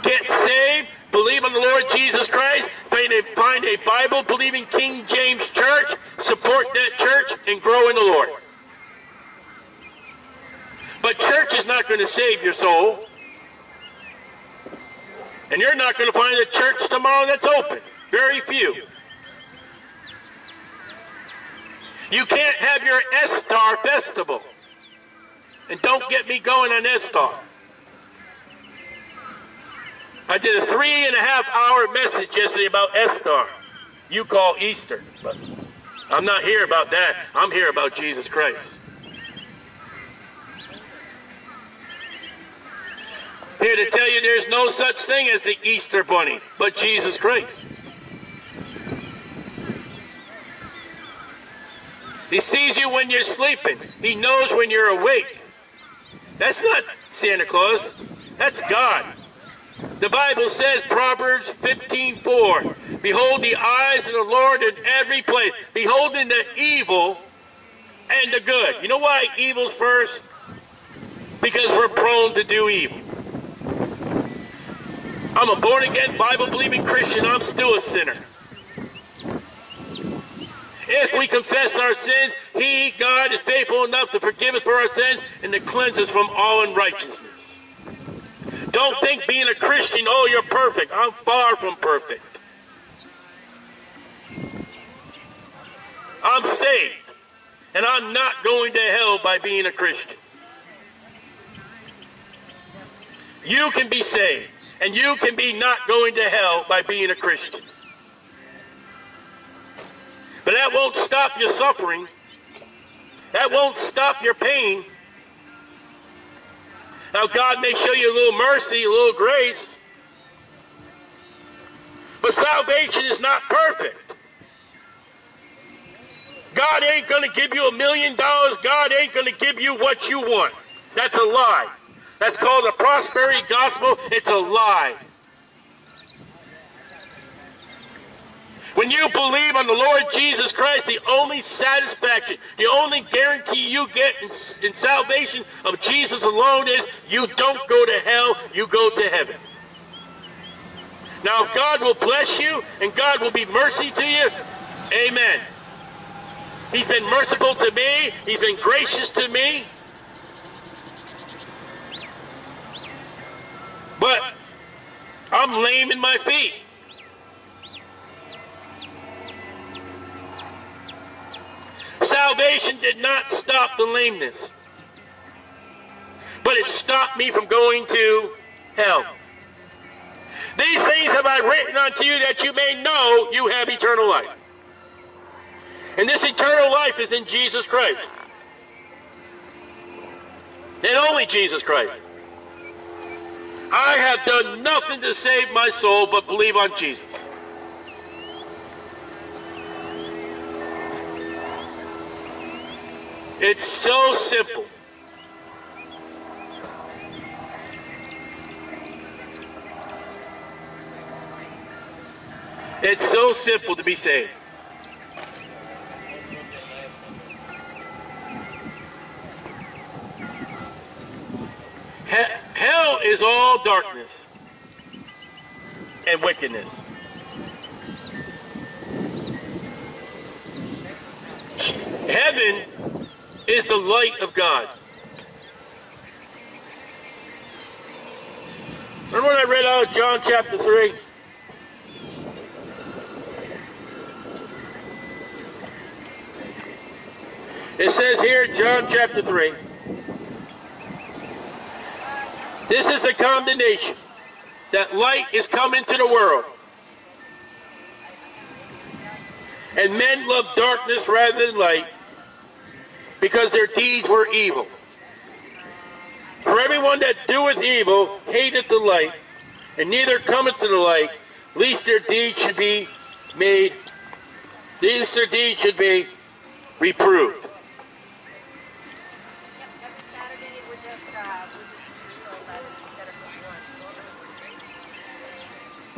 Get saved, believe in the Lord Jesus Christ, find a, find a Bible believing King James church, support that church, and grow in the Lord. But church is not going to save your soul. And you're not going to find a church tomorrow that's open. Very few. You can't have your Ishtar festival. And don't get me going on Ishtar. I did a three and a half hour message yesterday about Ishtar. You call Easter. But I'm not here about that. I'm here about Jesus Christ. Here to tell you there's no such thing as the Easter bunny, but Jesus Christ. He sees you when you're sleeping. He knows when you're awake. That's not Santa Claus. That's God. The Bible says, Proverbs 15:4, Behold the eyes of the Lord in every place, beholding the evil and the good. You know why evil's first? Because we're prone to do evil. I'm a born-again, Bible-believing Christian. I'm still a sinner. If we confess our sins, He, God, is faithful enough to forgive us for our sins and to cleanse us from all unrighteousness. Don't think being a Christian, oh, you're perfect. I'm far from perfect. I'm saved, and I'm not going to hell by being a Christian. You can be saved, and you can be not going to hell by being a Christian. But that won't stop your suffering. That won't stop your pain. Now, God may show you a little mercy, a little grace. But salvation is not perfect. God ain't going to give you a million dollars. God ain't going to give you what you want. That's a lie. That's called the prosperity gospel. It's a lie. When you believe on the Lord Jesus Christ, the only satisfaction, the only guarantee you get in, in, salvation of Jesus alone is you don't go to hell, you go to heaven. Now, God will bless you and God will be mercy to you. Amen. He's been merciful to me. He's been gracious to me. But I'm lame in my feet. Salvation did not stop the lameness, but it stopped me from going to hell. These things have I written unto you that you may know you have eternal life. And this eternal life is in Jesus Christ. And only Jesus Christ. I have done nothing to save my soul but believe on Jesus. It's so simple. It's so simple to be saved. World is all darkness and wickedness. Heaven is the light of God. Remember when I read out John chapter 3? It says here, John chapter 3. This is the condemnation that light is come into the world. And men love darkness rather than light because their deeds were evil. For everyone that doeth evil hateth the light, and neither cometh to the light, lest their deeds should be made, lest their deeds should be reproved.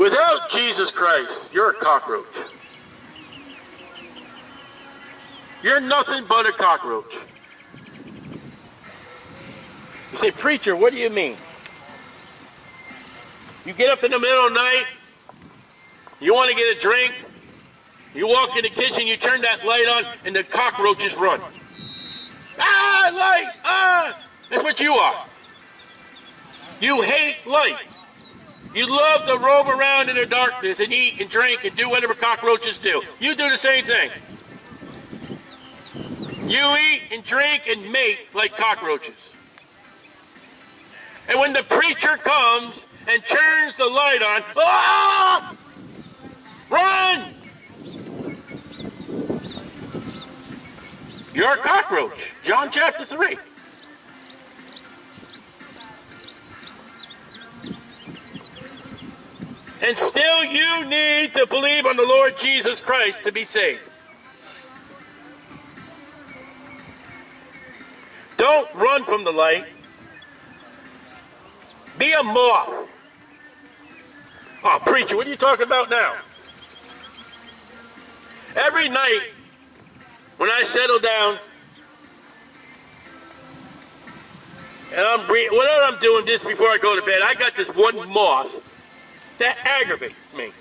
Without Jesus Christ, you're a cockroach. You're nothing but a cockroach. You say, preacher, what do you mean? You get up in the middle of the night, you want to get a drink, you walk in the kitchen, you turn that light on, and the cockroaches run. Ah, light! Ah! That's what you are. You hate light. You love to roam around in the darkness and eat and drink and do whatever cockroaches do. You do the same thing. You eat and drink and mate like cockroaches. And when the preacher comes and turns the light on, ah! Run! You're a cockroach. John chapter 3. And still you need to believe on the Lord Jesus Christ to be saved. Don't run from the light. Be a moth. Oh, preacher, what are you talking about now? Every night when I settle down and I'm I'm doing just before I go to bed, I got this one moth that aggravates me.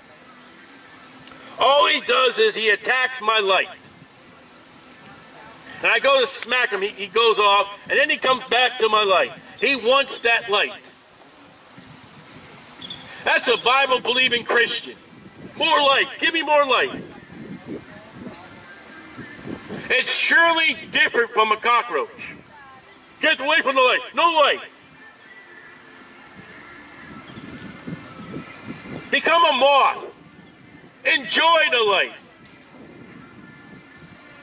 All he does is he attacks my light. And I go to smack him, he, he goes off, and then he comes back to my light. He wants that light. That's a Bible believing Christian. More light. Give me more light. It's surely different from a cockroach. Get away from the light. No light. Become a moth. Enjoy the light.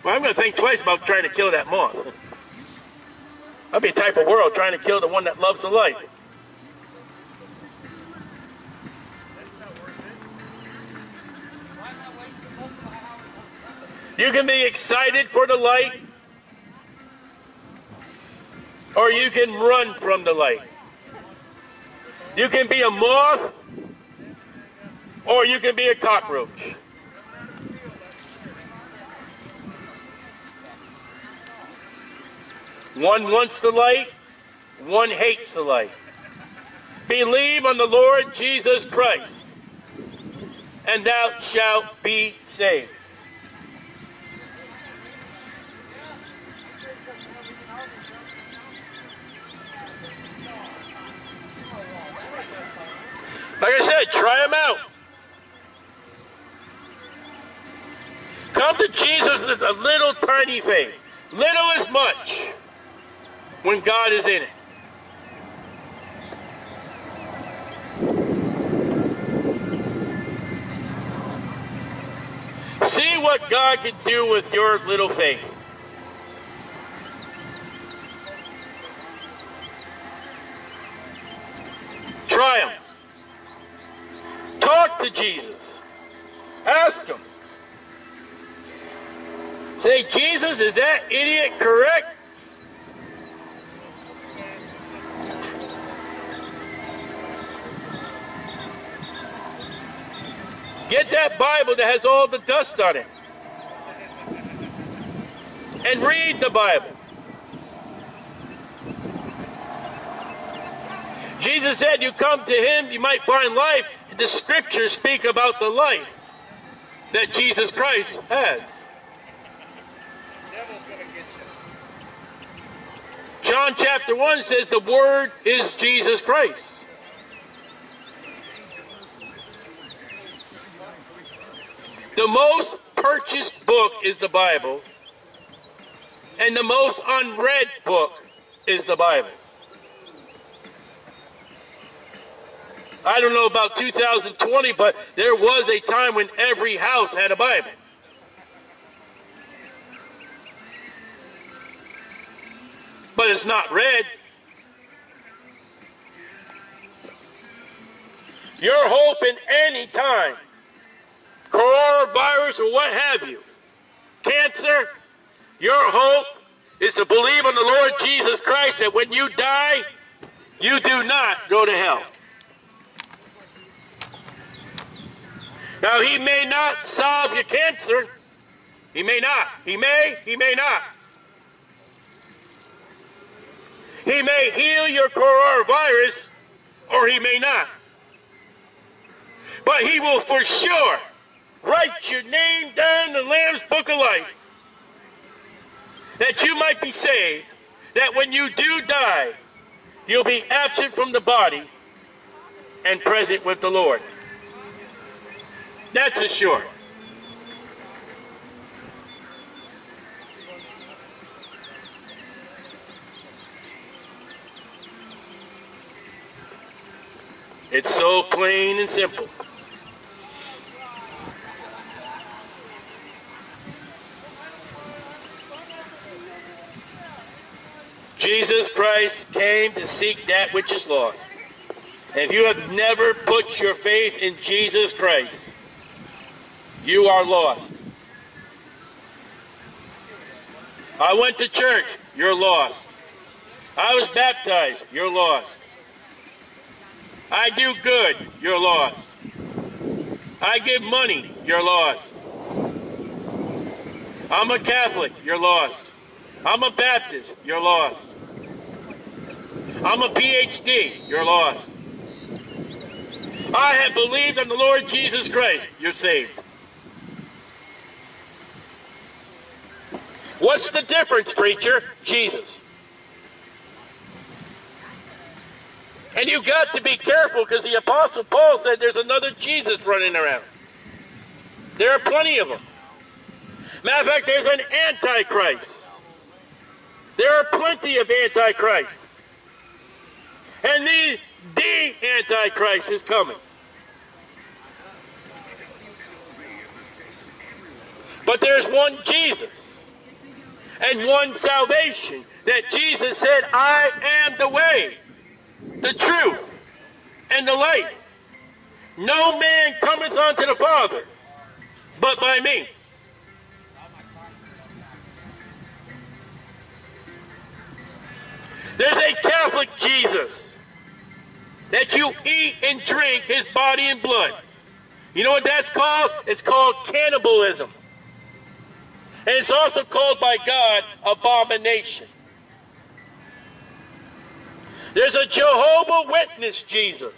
Well, I'm going to think twice about trying to kill that moth. I'd be a type of world trying to kill the one that loves the light. You can be excited for the light, or you can run from the light. You can be a moth, or you can be a cockroach. One wants the light, one hates the light. Believe on the Lord Jesus Christ, and thou shalt be saved. Like I said, try them out. Come to Jesus with a little tiny faith. Little is much when God is in it. See what God can do with your little faith. Try him. Talk to Jesus. Ask him. Say, Jesus, is that idiot correct? Get that Bible that has all the dust on it. And read the Bible. Jesus said, You come to him, you might find life. The scriptures speak about the life that Jesus Christ has. John chapter 1 says the Word is Jesus Christ. The most purchased book is the Bible, and the most unread book is the Bible. I don't know about 2020, but there was a time when every house had a Bible. But it's not read. Your hope in any time, coronavirus or what have you, cancer, your hope is to believe on the Lord Jesus Christ that when you die, you do not go to hell. Now, he may not solve your cancer. He may not. He may, he may not. He may heal your coronavirus, or he may not. But he will for sure write your name down in the Lamb's Book of Life that you might be saved, that when you do die, you'll be absent from the body and present with the Lord. That's a It's so plain and simple. Jesus Christ came to seek that which is lost. If you have never put your faith in Jesus Christ, you are lost. I went to church, you're lost. I was baptized, you're lost. I do good, you're lost. I give money, you're lost. I'm a Catholic, you're lost. I'm a Baptist, you're lost. I'm a PhD, you're lost. I have believed on the Lord Jesus Christ, you're saved. What's the difference, preacher? Jesus. And you got to be careful because the Apostle Paul said there's another Jesus running around. There are plenty of them. Matter of fact, there's an Antichrist. There are plenty of Antichrists. And the, the Antichrist is coming. But there's one Jesus and one salvation that Jesus said, I am the way, the truth, and the light. No man cometh unto the Father but by me. There's a Catholic Jesus that you eat and drink his body and blood. You know what that's called? It's called cannibalism. And it's also called by God abomination. There's a Jehovah Witness Jesus.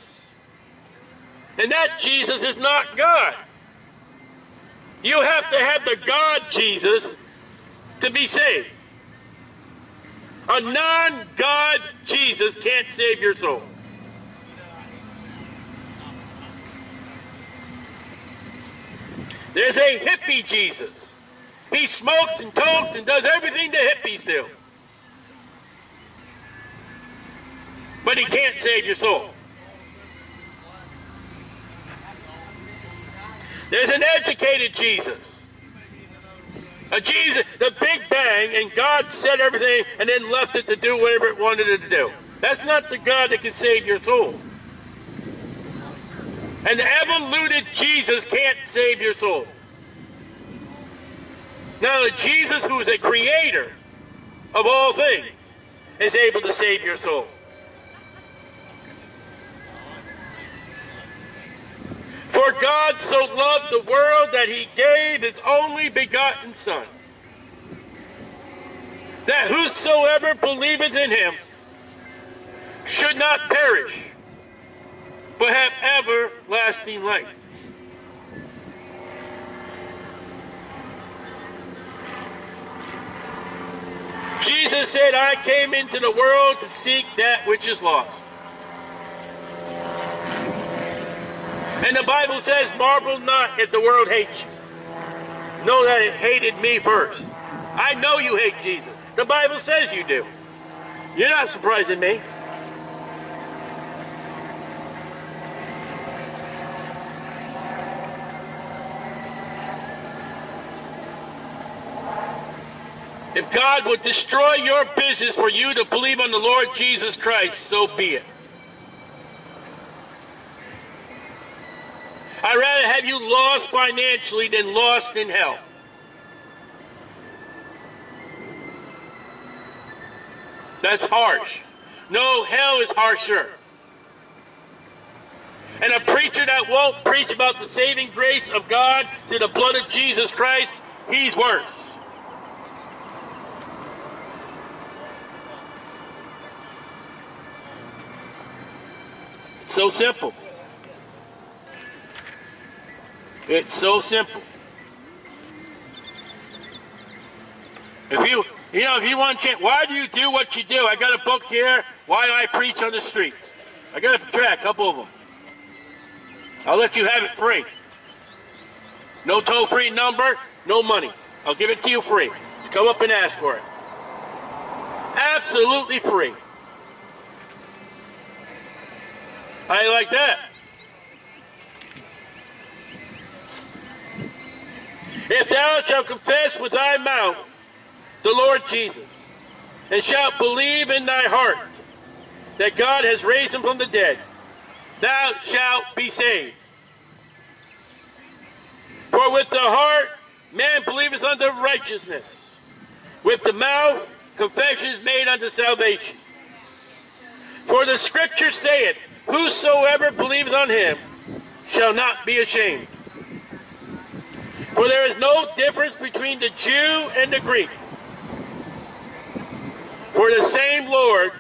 And that Jesus is not God. You have to have the God Jesus to be saved. A non-God Jesus can't save your soul. There's a hippie Jesus. He smokes and talks and does everything the hippies do. But he can't save your soul. There's an educated Jesus. A Jesus, the Big Bang, and God said everything and then left it to do whatever it wanted it to do. That's not the God that can save your soul. An evoluted Jesus can't save your soul. Now, the Jesus who is a creator of all things is able to save your soul. For God so loved the world that he gave his only begotten Son, that whosoever believeth in him should not perish, but have everlasting life. Jesus said, I came into the world to seek that which is lost. And the Bible says, marvel not if the world hates you. Know that it hated me first. I know you hate Jesus. The Bible says you do. You're not surprising me. If God would destroy your business for you to believe on the Lord Jesus Christ, so be it. I'd rather have you lost financially than lost in hell. That's harsh. No, hell is harsher. And a preacher that won't preach about the saving grace of God to the blood of Jesus Christ, he's worse. So simple. It's so simple. If you, you know, if you want to, change, why do you do what you do? I got a book here, Why I Preach on the Street. I got a tract, a couple of them. I'll let you have it free. No toll-free number, no money. I'll give it to you free. Just come up and ask for it. Absolutely free. How you like that? If thou shalt confess with thy mouth the Lord Jesus, and shalt believe in thy heart that God has raised him from the dead, thou shalt be saved. For with the heart man believeth unto righteousness, with the mouth confession is made unto salvation. For the scripture saith, Whosoever believeth on him shall not be ashamed. For there is no difference between the Jew and the Greek. For the same Lord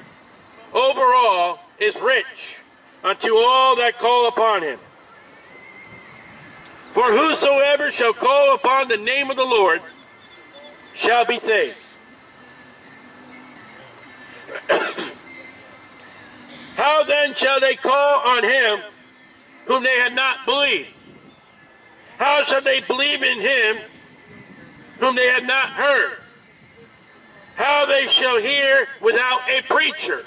over all is rich unto all that call upon him. For whosoever shall call upon the name of the Lord shall be saved. How then shall they call on him whom they have not believed? How shall they believe in him whom they have not heard? How they shall hear without a preacher?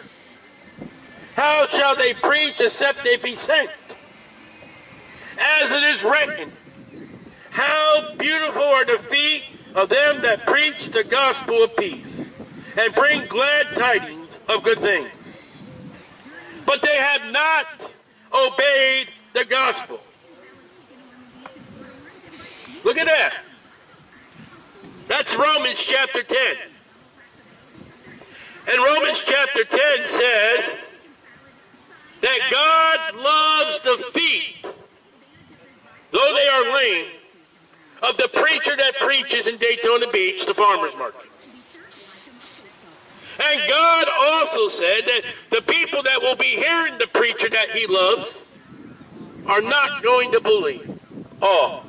How shall they preach except they be sent? As it is written, how beautiful are the feet of them that preach the gospel of peace and bring glad tidings of good things. But they have not obeyed the gospel. Look at that. That's Romans chapter 10. And Romans chapter 10 says that God loves the feet, though they are lame, of the preacher that preaches in Daytona Beach, the farmer's market. And God also said that the people that will be hearing the preacher that he loves are not going to believe all.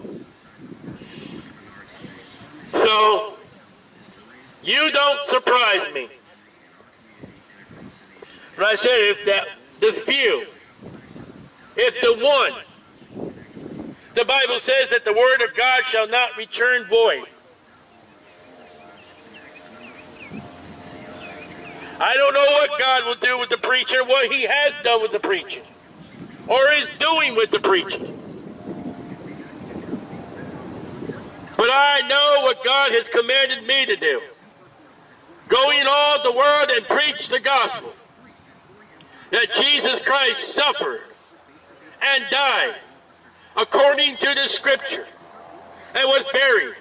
So, you don't surprise me. But I said if that the few, if the one, the Bible says that the word of God shall not return void. I don't know what God will do with the preacher, what he has done with the preacher, or is doing with the preacher. But I know what God has commanded me to do. Go in all the world and preach the gospel. That Jesus Christ suffered and died according to the scripture and was buried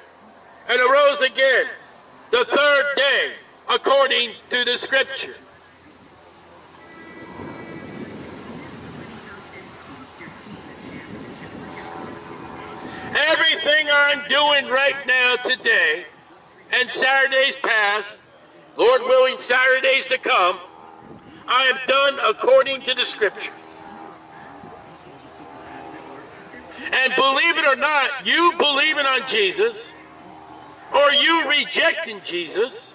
and arose again the third day according to the scripture. Everything I'm doing right now today and Saturdays past, Lord willing, Saturdays to come, I have done according to the scripture. And believe it or not, you believing on Jesus or you rejecting Jesus,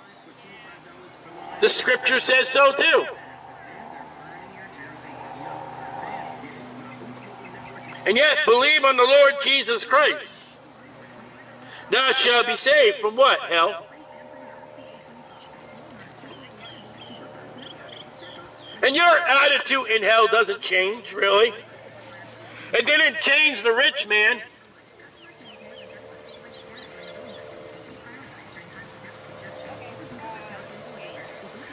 the scripture says so too. And yet, believe on the Lord Jesus Christ. Thou shalt be saved from what? Hell. And your attitude in hell doesn't change, really. It didn't change the rich man.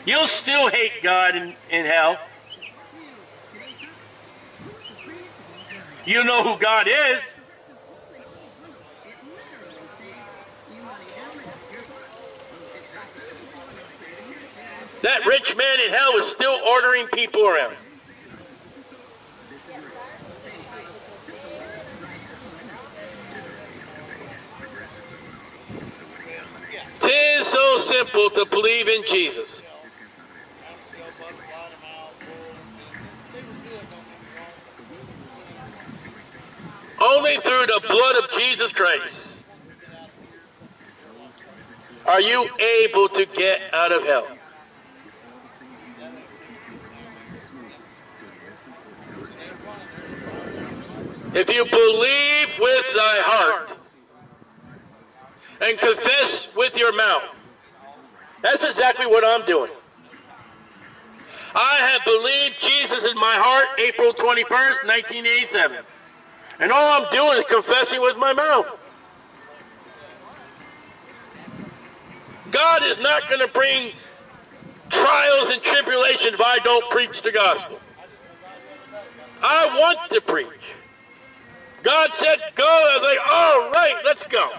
You'll still hate God in, in hell. You know who God is. That rich man in hell was still ordering people around. Tis so simple to believe in Jesus. Only through the blood of Jesus Christ are you able to get out of hell. If you believe with thy heart and confess with your mouth, that's exactly what I'm doing. I have believed Jesus in my heart April 21st, 1987. And all I'm doing is confessing with my mouth. God is not going to bring trials and tribulations if I don't preach the gospel. I want to preach. God said go. I was like, all right, let's go.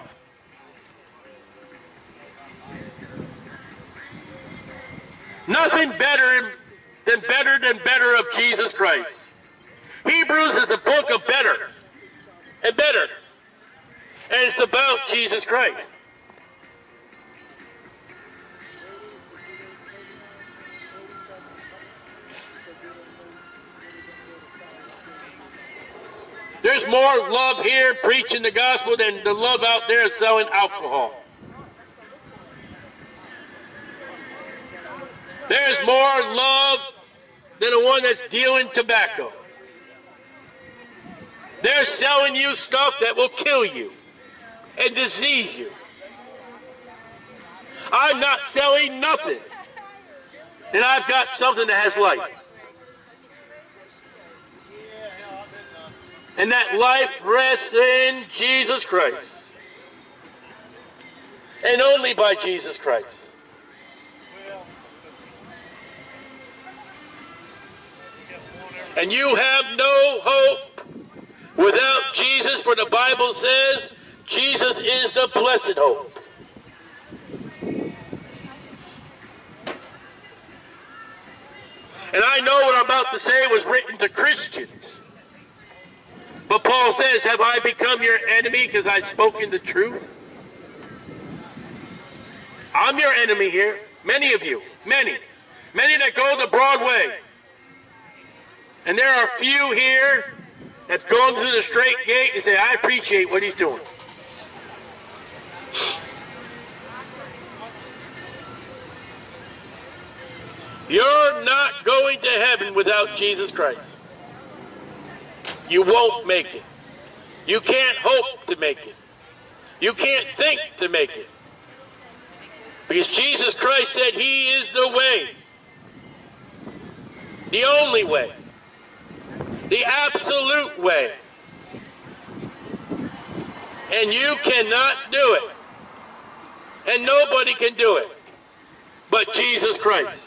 Nothing better than better than better of Jesus Christ. Hebrews is a book of better and better. And it's about Jesus Christ. There's more love here preaching the gospel than the love out there selling alcohol. There's more love than the one that's dealing tobacco. They're selling you stuff that will kill you and disease you. I'm not selling nothing. And I've got something that has life. And that life rests in Jesus Christ. And only by Jesus Christ. And you have no hope without Jesus, for the Bible says Jesus is the blessed hope. And I know what I'm about to say was written to Christians. But Paul says, Have I become your enemy because I've spoken the truth? I'm your enemy here. Many of you. Many. Many that go the broad way. And there are few here that's going through the straight gate and say, I appreciate what he's doing. You're not going to heaven without Jesus Christ. You won't make it. You can't hope to make it. You can't think to make it. Because Jesus Christ said he is the way. The only way. The absolute way. And you cannot do it. And nobody can do it but Jesus Christ.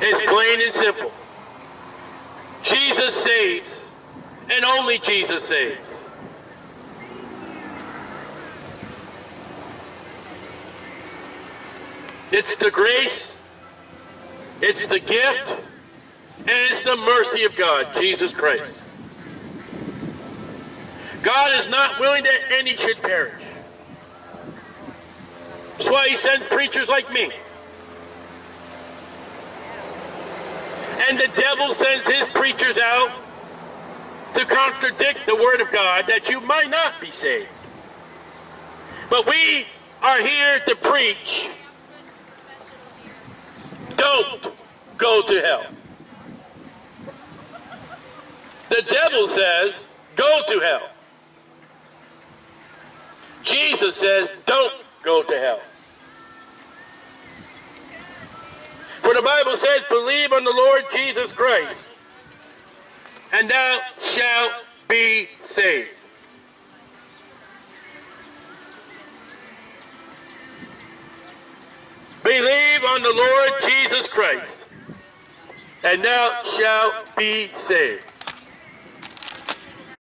It's plain and simple. Jesus saves, and only Jesus saves. It's the grace, it's the gift, it's the mercy of God, Jesus Christ. God is not willing that any should perish. That's why he sends preachers like me. And the devil sends his preachers out to to contradict the Word of God that you might not be saved. But we are here to preach don't go to hell. The devil says, go to hell. Jesus says, don't go to hell. For the Bible says, believe on the Lord Jesus Christ, and thou shalt be saved. Believe on the Lord Jesus Christ, and thou shalt be saved.